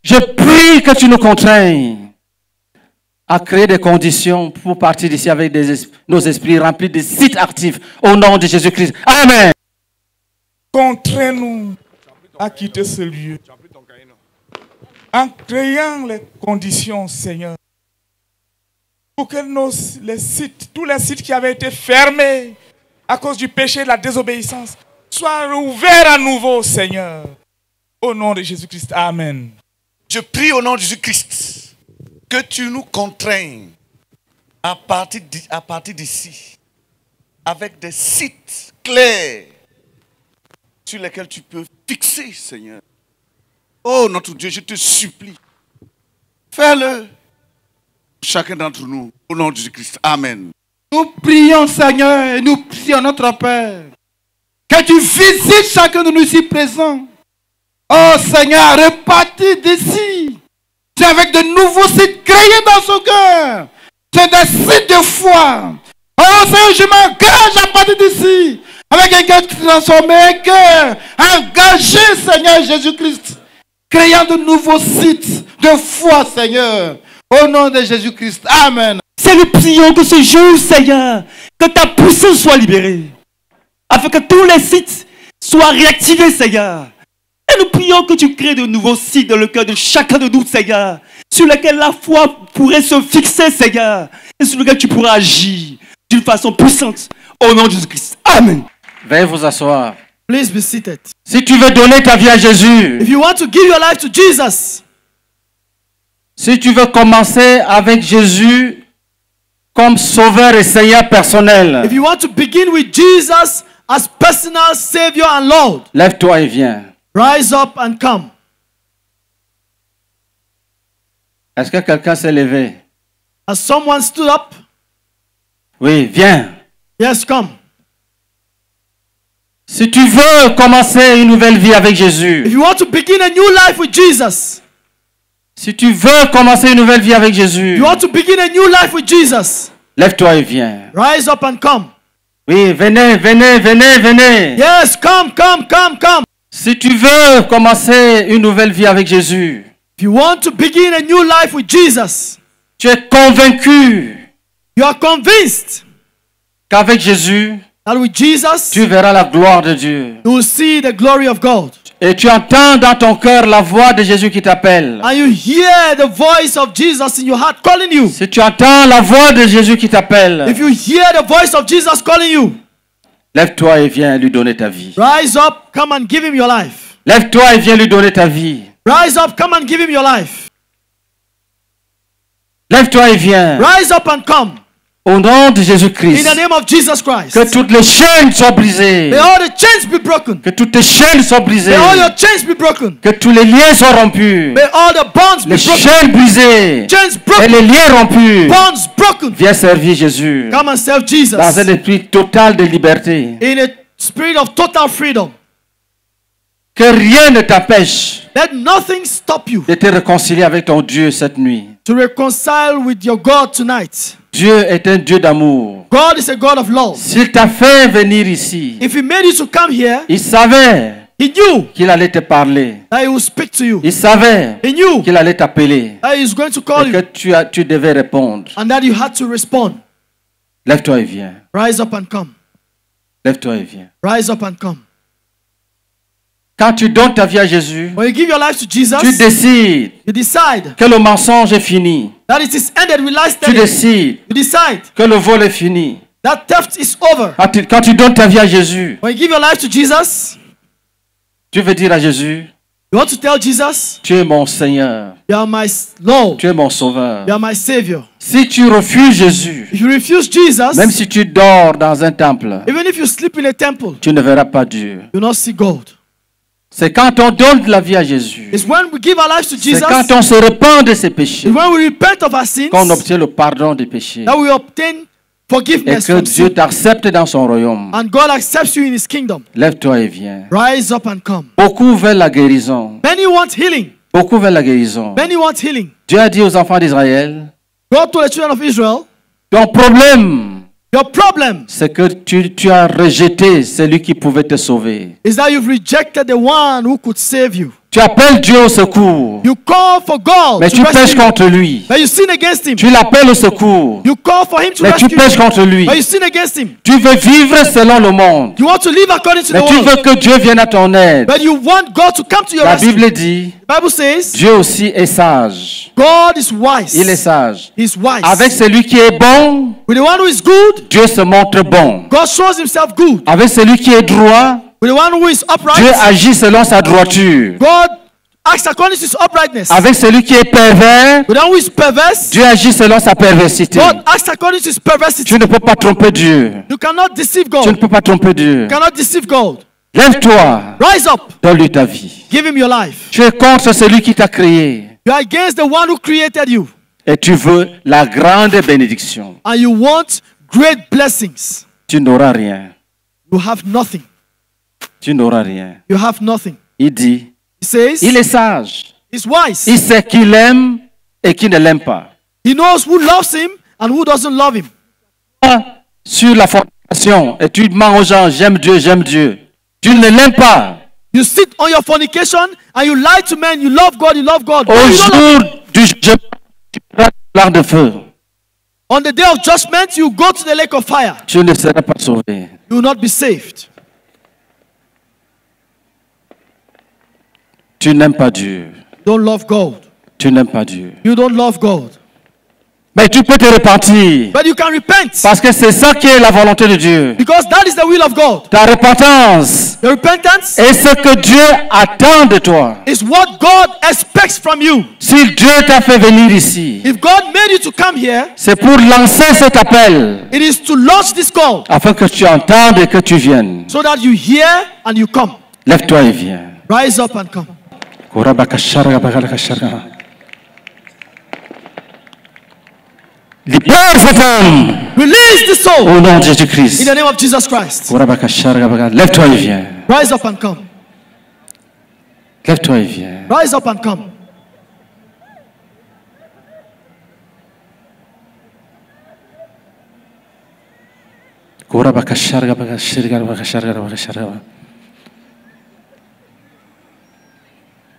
je prie que tu nous contraignes à créer des conditions pour partir d'ici avec des es- nos esprits remplis de sites actifs au nom de Jésus-Christ. Amen. Contrains-nous à quitter ce lieu. En créant les conditions, Seigneur, pour que les sites, tous les sites qui avaient été fermés à cause du péché et de la désobéissance, soient ouverts à nouveau, Seigneur. Au nom de Jésus-Christ. Amen. Je prie au nom de Jésus-Christ que tu nous contraignes à partir d'ici avec des sites clairs sur lesquels tu peux fixer, Seigneur. Oh notre Dieu, je te supplie. Fais-le. Chacun d'entre nous, au nom de Jésus-Christ. Amen. Nous prions, Seigneur, et nous prions notre Père. Que tu visites chacun de nous ici présents. Oh Seigneur, repartis d'ici. C'est avec de nouveaux sites créés dans son cœur. C'est des sites de foi. Oh Seigneur, je m'engage à partir d'ici. Avec un cœur transformé, un cœur engagé, Seigneur Jésus-Christ. Créant de nouveaux sites de foi, Seigneur. Au nom de Jésus-Christ. Amen. C'est nous prions que ce jour, Seigneur, que ta puissance soit libérée. Afin que tous les sites soient réactivés, Seigneur. Et nous prions que tu crées de nouveaux sites dans le cœur de chacun de nous, Seigneur. Sur lesquels la foi pourrait se fixer, Seigneur. Et sur lesquels tu pourras agir d'une façon puissante. Au nom de Jésus-Christ. Amen. Veuillez vous asseoir. Please be seated. Si tu veux donner ta vie à Jésus, If you want to give your life to Jesus, si tu veux commencer avec Jésus comme sauveur et Seigneur personnel, if you want to begin with Jesus as personal Savior and Lord, lève-toi et viens. rise up and come. Est-ce que quelqu'un s'est levé? Has someone stood up? Oui, viens. Yes, come. Si tu veux commencer une nouvelle vie avec If Jésus, you want to begin a new life with Jesus, si tu veux commencer une nouvelle vie avec Jésus, you want to begin a new life with Jesus, lève-toi et viens. rise up and come. Oui, venez, venez, venez, venez. Yes, come, come, come, come. Si tu veux commencer une nouvelle vie avec Jésus, If you want to begin a new life with Jesus, tu es convaincu you are convinced qu'avec Jésus, that with Jesus, tu verras la gloire de Dieu. you will see the glory of God. Et tu entends dans ton cœur la voix de Jésus qui t'appelle. And you hear the voice of Jesus in your heart calling you. Si tu entends la voix de Jésus qui t'appelle, If you hear the voice of Jesus calling you, lève-toi et viens lui donner ta vie. rise up, come and give him your life. Lève-toi et viens lui donner ta vie. Rise up, come and give him your life. Lève-toi et viens. Rise up and come. Au nom de Jésus-Christ. Que toutes les chaînes soient brisées. May all the chains be broken. Que toutes les chaînes soient brisées. May all your chains be broken. Que tous les liens soient rompus. May all the bonds be Les broken. chaînes brisées. Chains Et les liens rompus. Bonds broken. Viens servir Jésus. Come and serve Jesus. Dans un esprit total de liberté. In a spirit of total freedom. Que rien ne t'empêche Let nothing stop you de te réconcilier avec ton Dieu cette nuit. To reconcile with your God tonight. Dieu est un Dieu d'amour. God is a God of love. S'il t'a fait venir ici, If He made you to come here, il savait He knew qu'il allait te parler. that He would speak to you. Il savait He knew qu'il allait t'appeler. that He is going to call Et que you tu, as, tu devais répondre. and that you had to respond. Lève-toi et viens. Rise up and come. Lève-toi et viens. Rise up and come. Quand tu donnes ta vie à Jésus, When you give your life to tu décides you decide que le mensonge est fini. that it is ended with lies Tu décides You decide que le vol est fini. that theft is over. Quand tu, quand tu donnes ta vie à Jésus, When you give your life to Jesus, tu veux dire à Jésus, you want to tell Jesus, tu es mon Seigneur, You are my Lord. tu es mon Sauveur. You are my Savior. Si tu refuses Jésus, If you refuse Jesus, même si tu dors dans un temple, even if you sleep in a temple, tu ne verras pas Dieu. you will not see God. C'est quand on donne la vie à Jésus, It's when we give our lives to c'est Jesus, quand on se repent de ses péchés, it's when we repent of our sins, qu'on obtient le pardon des péchés that we obtain et forgiveness que Dieu t'accepte dans son royaume. And God accepts you in His kingdom. Lève-toi et viens. Rise up and come. Beaucoup veulent la guérison. Many want healing. Beaucoup veulent la guérison. Many want healing. Dieu a dit aux enfants d'Israël, God told the children of Israel, ton problème, Your problem c'est que tu, tu as rejeté celui qui pouvait te sauver. is that you've rejected the one who could save you. Tu appelles Dieu au secours, You call for God mais tu rescue pêches contre lui. but you sin against Him. Tu l'appelles au secours, You call for Him to mais tu rescue pêches contre lui. but you sin against Him. Tu veux vivre selon le monde, You want to live according to mais the tu world, veux que Dieu vienne à ton aide. but you want God to come to your La rescue. Bible dit, The Bible says Dieu aussi est sage. God is wise. Il est sage. He's wise. Avec celui qui est bon, With the one who is good, Dieu se montre bon. God shows Himself good. Avec celui qui est droit, With the one who is Dieu upright, agit selon sa droiture. God acts according to His uprightness. Avec celui qui est pervers, With the one who is perverse, Dieu agit selon sa perversité. God acts according to His perversity. Tu ne peux pas tromper Dieu. You cannot deceive Tu ne God. peux pas tromper Dieu. You cannot deceive God. Lève-toi, Rise up. donne-lui ta vie. Give Him your life. Tu es contre celui qui t'a créé You are against the one who created you, et tu veux la grande bénédiction. and you want great blessings. Tu n'auras rien. You have nothing. Tu n'auras rien. You have nothing. Il dit, He says il est sage. He's wise. Il sait qui l'aime et qui ne l'aime pas. He knows who loves Him and who doesn't love Him. Sur la fornication et tu demandes aux gens, j'aime Dieu, j'aime Dieu. Tu ne l'aimes pas. You sit on your fornication and you lie to men. You love God. You love God. Au love jour du jugement, tu seras dans l'art de feu. On the day of judgment, you go to the lake of fire. Tu ne seras pas sauvé. You will not be saved. Tu n'aimes pas Dieu. You don't love God. Tu n'aimes pas Dieu. You don't love God. Mais tu peux te repentir. But you can repent Parce que c'est ça qui est la volonté de Dieu. because that is the will of God. Ta repentance The repentance est ce que Dieu attend de toi. is what God expects from you. Si Dieu t'a fait venir ici, If God made you to come here, c'est pour lancer cet appel it is to launch this call afin que tu entendes et que tu viennes. so that you hear and you come. Lève-toi et viens. Rise up and come. Libère cette âme Release the soul au nom de in Jésus-Christ. the name of Jesus Christ. Lève-toi et viens. Rise up and come. Lève-toi et viens. Rise up and come.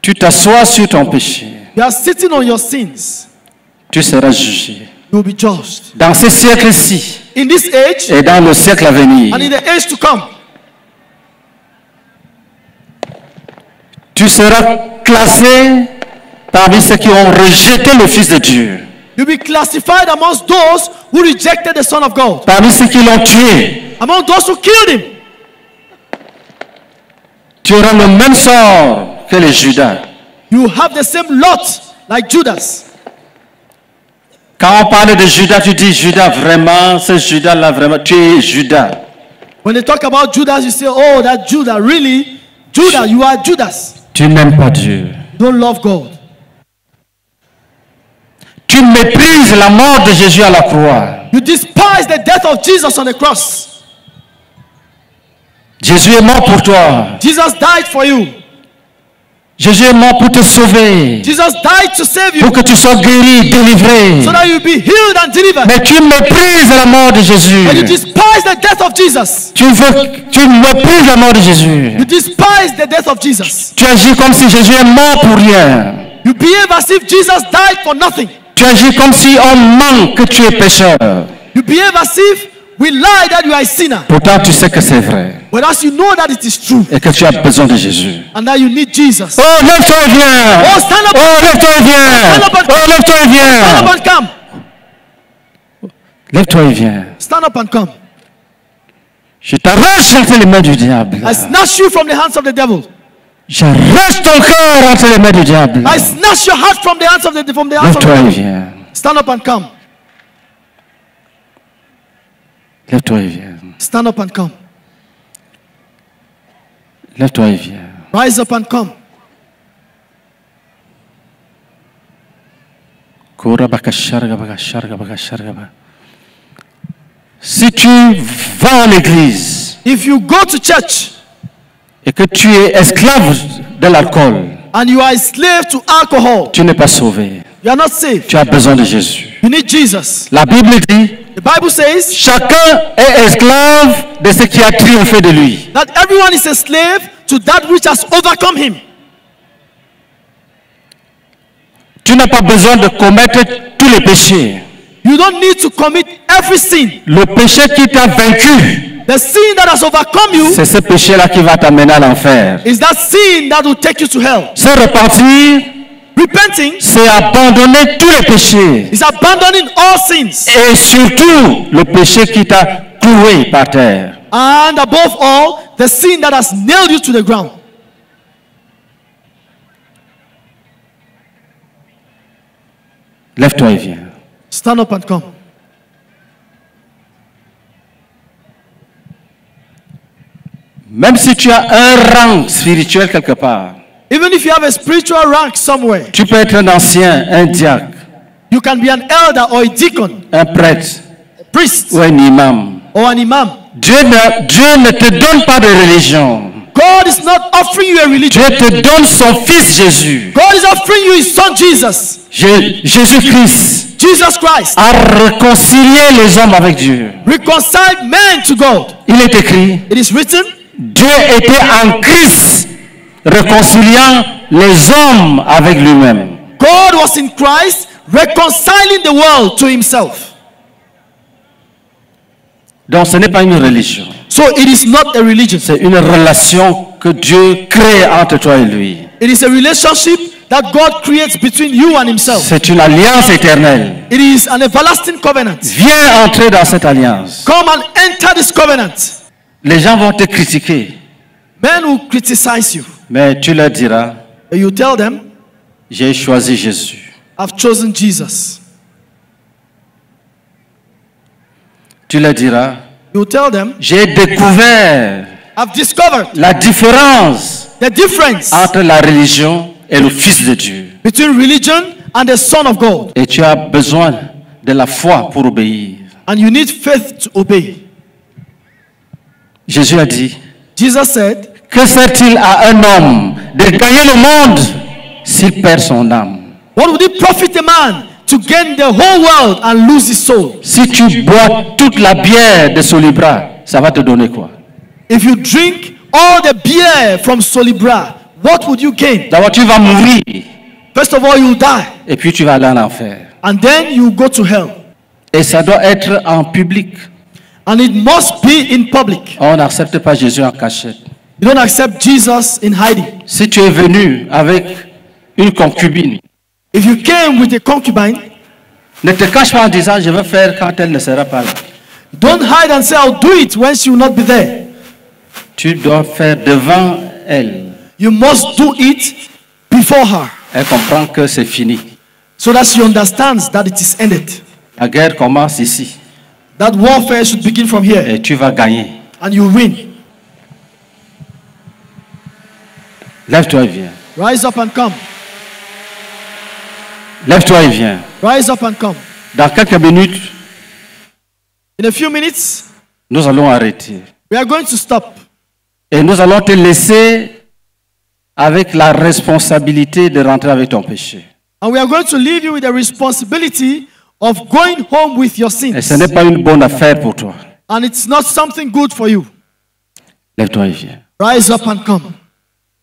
Tu t'assois sur ton péché. You are sitting on your sins. Tu seras jugé. You will be judged. Dans ce siècle-ci In this age et dans le siècle à venir, and in the age to come, tu seras classé parmi ceux qui ont rejeté le Fils de Dieu, you'll be classified amongst those who rejected the Son of God, parmi ceux qui l'ont tué. among those who killed him. Tu auras le même sort que les Judas. You have the same lot like Judas. Quand on parle de Judas, tu dis Judas, vraiment, ce Judas-là, vraiment, tu es Judas. When they talk about Judas, you say, oh, that Judah, really? Judah, you are Judas. Tu n'aimes pas Dieu. Don't love God. Tu méprises la mort de Jésus à la croix. You despise the death of Jesus on the cross. Jésus est mort pour toi. Jesus died for you. Jésus est mort pour te sauver. Jesus died to save you Pour que tu sois guéri, délivré. so that you be healed and delivered. Mais tu méprises la mort de Jésus. But you despise the death of Jesus. Tu, veux, tu méprises la mort de Jésus. You despise the death of Jesus. Tu agis comme si Jésus est mort pour rien. You behave as if Jesus died for nothing. Tu agis comme si on manque que tu es pécheur. You behave as if we lie that you are a sinner. Pourtant, tu sais que c'est vrai. But as you know that it is true Et que tu as besoin de Jésus. and that you need Jesus. Oh, lève-toi et viens. Oh, stand up. Oh, lève-toi et viens. Stand up and- Oh, lève-toi et Stand viens. up and come. Lève-toi et viens. Stand up and come. Je t'arrache entre les mains du diable. I snatch you from the hands of the devil. J'arrache ton cœur entre les mains du diable. I snatch your heart from the hands of the from the hands of the Lève-toi et devil. viens. Stand up and come. Lève-toi et viens. Stand up and come. Lève-toi et viens. Rise up and come. Si tu vas en église If you go to church et que tu es esclave de l'alcool, and you are a slave to alcohol, tu n'es pas sauvé. you are not saved. Tu as besoin de Jésus. You need Jesus. La Bible dit, The Bible says chacun est esclave de ce qui a triomphé de lui. that everyone is a slave to that which has overcome him. Tu n'as pas besoin de commettre tous les péchés. You don't need to commit every sin. Le péché qui t'a vaincu, The sin that has overcome you c'est ce péché-là qui va t'amener à l'enfer. is that sin that will take you to hell. Se repentir, Repenting c'est abandonner tous les péchés. is abandoning all sins. Et surtout, le péché qui t'a cloué par terre. And above all, the sin that has nailed you to the ground. Lève-toi et viens. Stand up and come. Même si tu as un rang spirituel quelque part, Even if you have a spiritual rank somewhere, tu peux être un ancien, un diacre, you can be an elder or a deacon, un prêtre a priest, ou un imam. or an imam. Dieu ne, Dieu ne te donne pas de religion. God is not offering you a religion. Dieu te donne son fils Jésus. God is offering you his son Jesus. Jé- Jésus-Christ Jesus Christ. a réconcilié les hommes avec Dieu. Reconciled men to God. Il est écrit, It is written, Dieu était en Christ, réconciliant les hommes avec lui-même. God was in Christ reconciling the world to himself. Donc ce n'est pas une religion, So it is not a religion. c'est une relation que Dieu crée entre toi et lui. It is a relationship that God creates between you and himself. C'est une alliance éternelle. It is an everlasting covenant. Viens entrer dans cette alliance. Come and enter this covenant. Les gens vont te critiquer, Men will criticize you. Mais tu leur diras, you tell them, j'ai choisi Jésus. I've chosen Jesus. Tu leur diras, You tell them, j'ai découvert I've discovered la différence the difference entre la religion et le Fils de Dieu. between religion and the Son of God. Et tu as besoin de la foi pour obéir. And you need faith to obey. Jésus a dit, Jesus said, que sert-il à un homme de gagner le monde s'il perd son âme? What would it profit a man to gain the whole world and lose his soul? Si tu bois toute la bière de Solibra, ça va te donner quoi? If you drink all the beer from Solibra, what would you gain? D'abord, tu vas mourir First of all, you die, et puis tu vas aller en enfer. and then you go to hell. Et ça doit être en public. And it must be in public. On n'accepte pas Jésus en cachette. You don't accept Jesus in hiding. Si tu es venu avec une concubine, If you came with a concubine, ne te cache pas en disant je vais faire quand elle ne sera pas là. don't hide and say, I'll do it when she will not be there. Tu dois faire devant elle. You must do it before her Elle comprend que c'est fini. so that she understands that it is ended. La guerre commence ici That warfare should begin from here et tu vas gagner. and you win. Lève-toi et viens. Rise up and come. Lève-toi et viens. Rise up and come. Dans quelques minutes, In a few minutes, nous allons arrêter. we are going to stop. Et nous allons te laisser avec la responsabilité de rentrer avec ton péché. And we are going to leave you with the responsibility of going home with your Et ce sins. n'est pas une bonne affaire pour toi. And it's not something good for you. Lève-toi et viens. Rise up and come.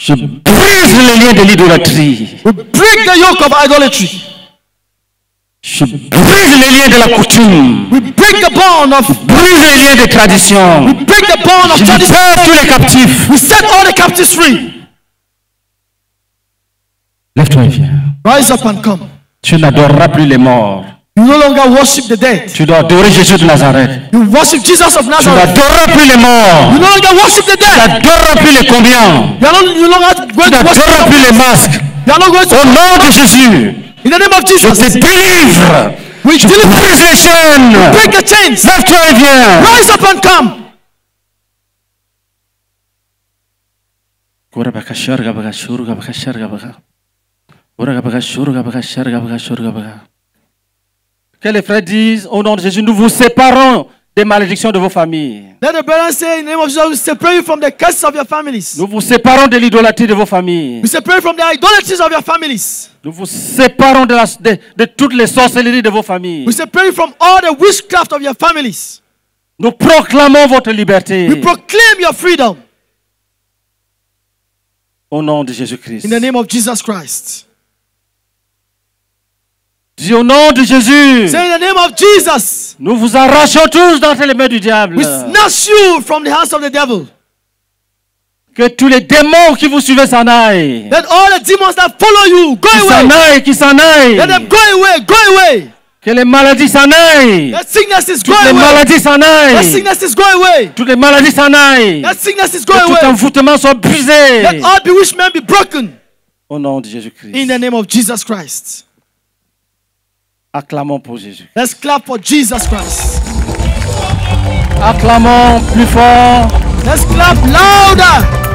Je brise les liens de l'idolâtrie. We break the yoke of idolatry. Je brise les liens de la coutume. We break the bond of Brise les liens de tradition. we break the bond of Je tradition. libère tous les captifs. We set all the captives free. Lève-toi et viens. Rise up and come. Tu n'adoreras plus les morts. You no longer worship the dead. Tu dois adorer Jésus de Nazareth. You worship Jesus of Tu Nazareth. n'adoreras plus les morts. You no longer worship the Tu dead. n'adoreras plus les combien. You are not you no longer Tu going to n'adoreras worship. plus les masques. You are not going Au nom de Jésus, In the name of je Jesus, te délivre. we Je deliver. brise les chaînes. Break the chains. Lève-toi et viens. Rise up and come. Que les frères disent, au nom de Jésus, nous vous séparons des malédictions de vos familles. Let the brethren say in the name of Jesus, we separate you from the curses of your families. Nous vous séparons de l'idolâtrie de vos familles. We separate you from the idolatries of your families. Nous vous séparons de, la- de- de toutes les sorcelleries de vos familles. We separate you from all the witchcraft of your families. Nous proclamons votre liberté. We proclaim your freedom Au nom de Jésus-Christ. in the name of Jesus Christ. Dis au nom de Jésus. Say in the name of Jesus, Nous vous arrachons tous d'entre les mains du diable. we snatch you from the hands of the devil. Que tous les démons qui vous suivaient s'en aillent. Let all the demons that follow you go Qui s'en away. aillent, qui s'en aillent. Let them go away, go away. Que les maladies s'en aillent. Let sicknesses go Toutes les away. maladies s'en aillent. sicknesses go away. Toutes les maladies s'en aillent. Let sicknesses go Que tout away. envoûtement soit brisé. Let all bewitchment be broken Au nom de Jésus-Christ. in the name of Jesus Christ. Acclamons pour Jésus. Let's clap for Jesus Christ. Acclamons plus fort. Let's clap louder.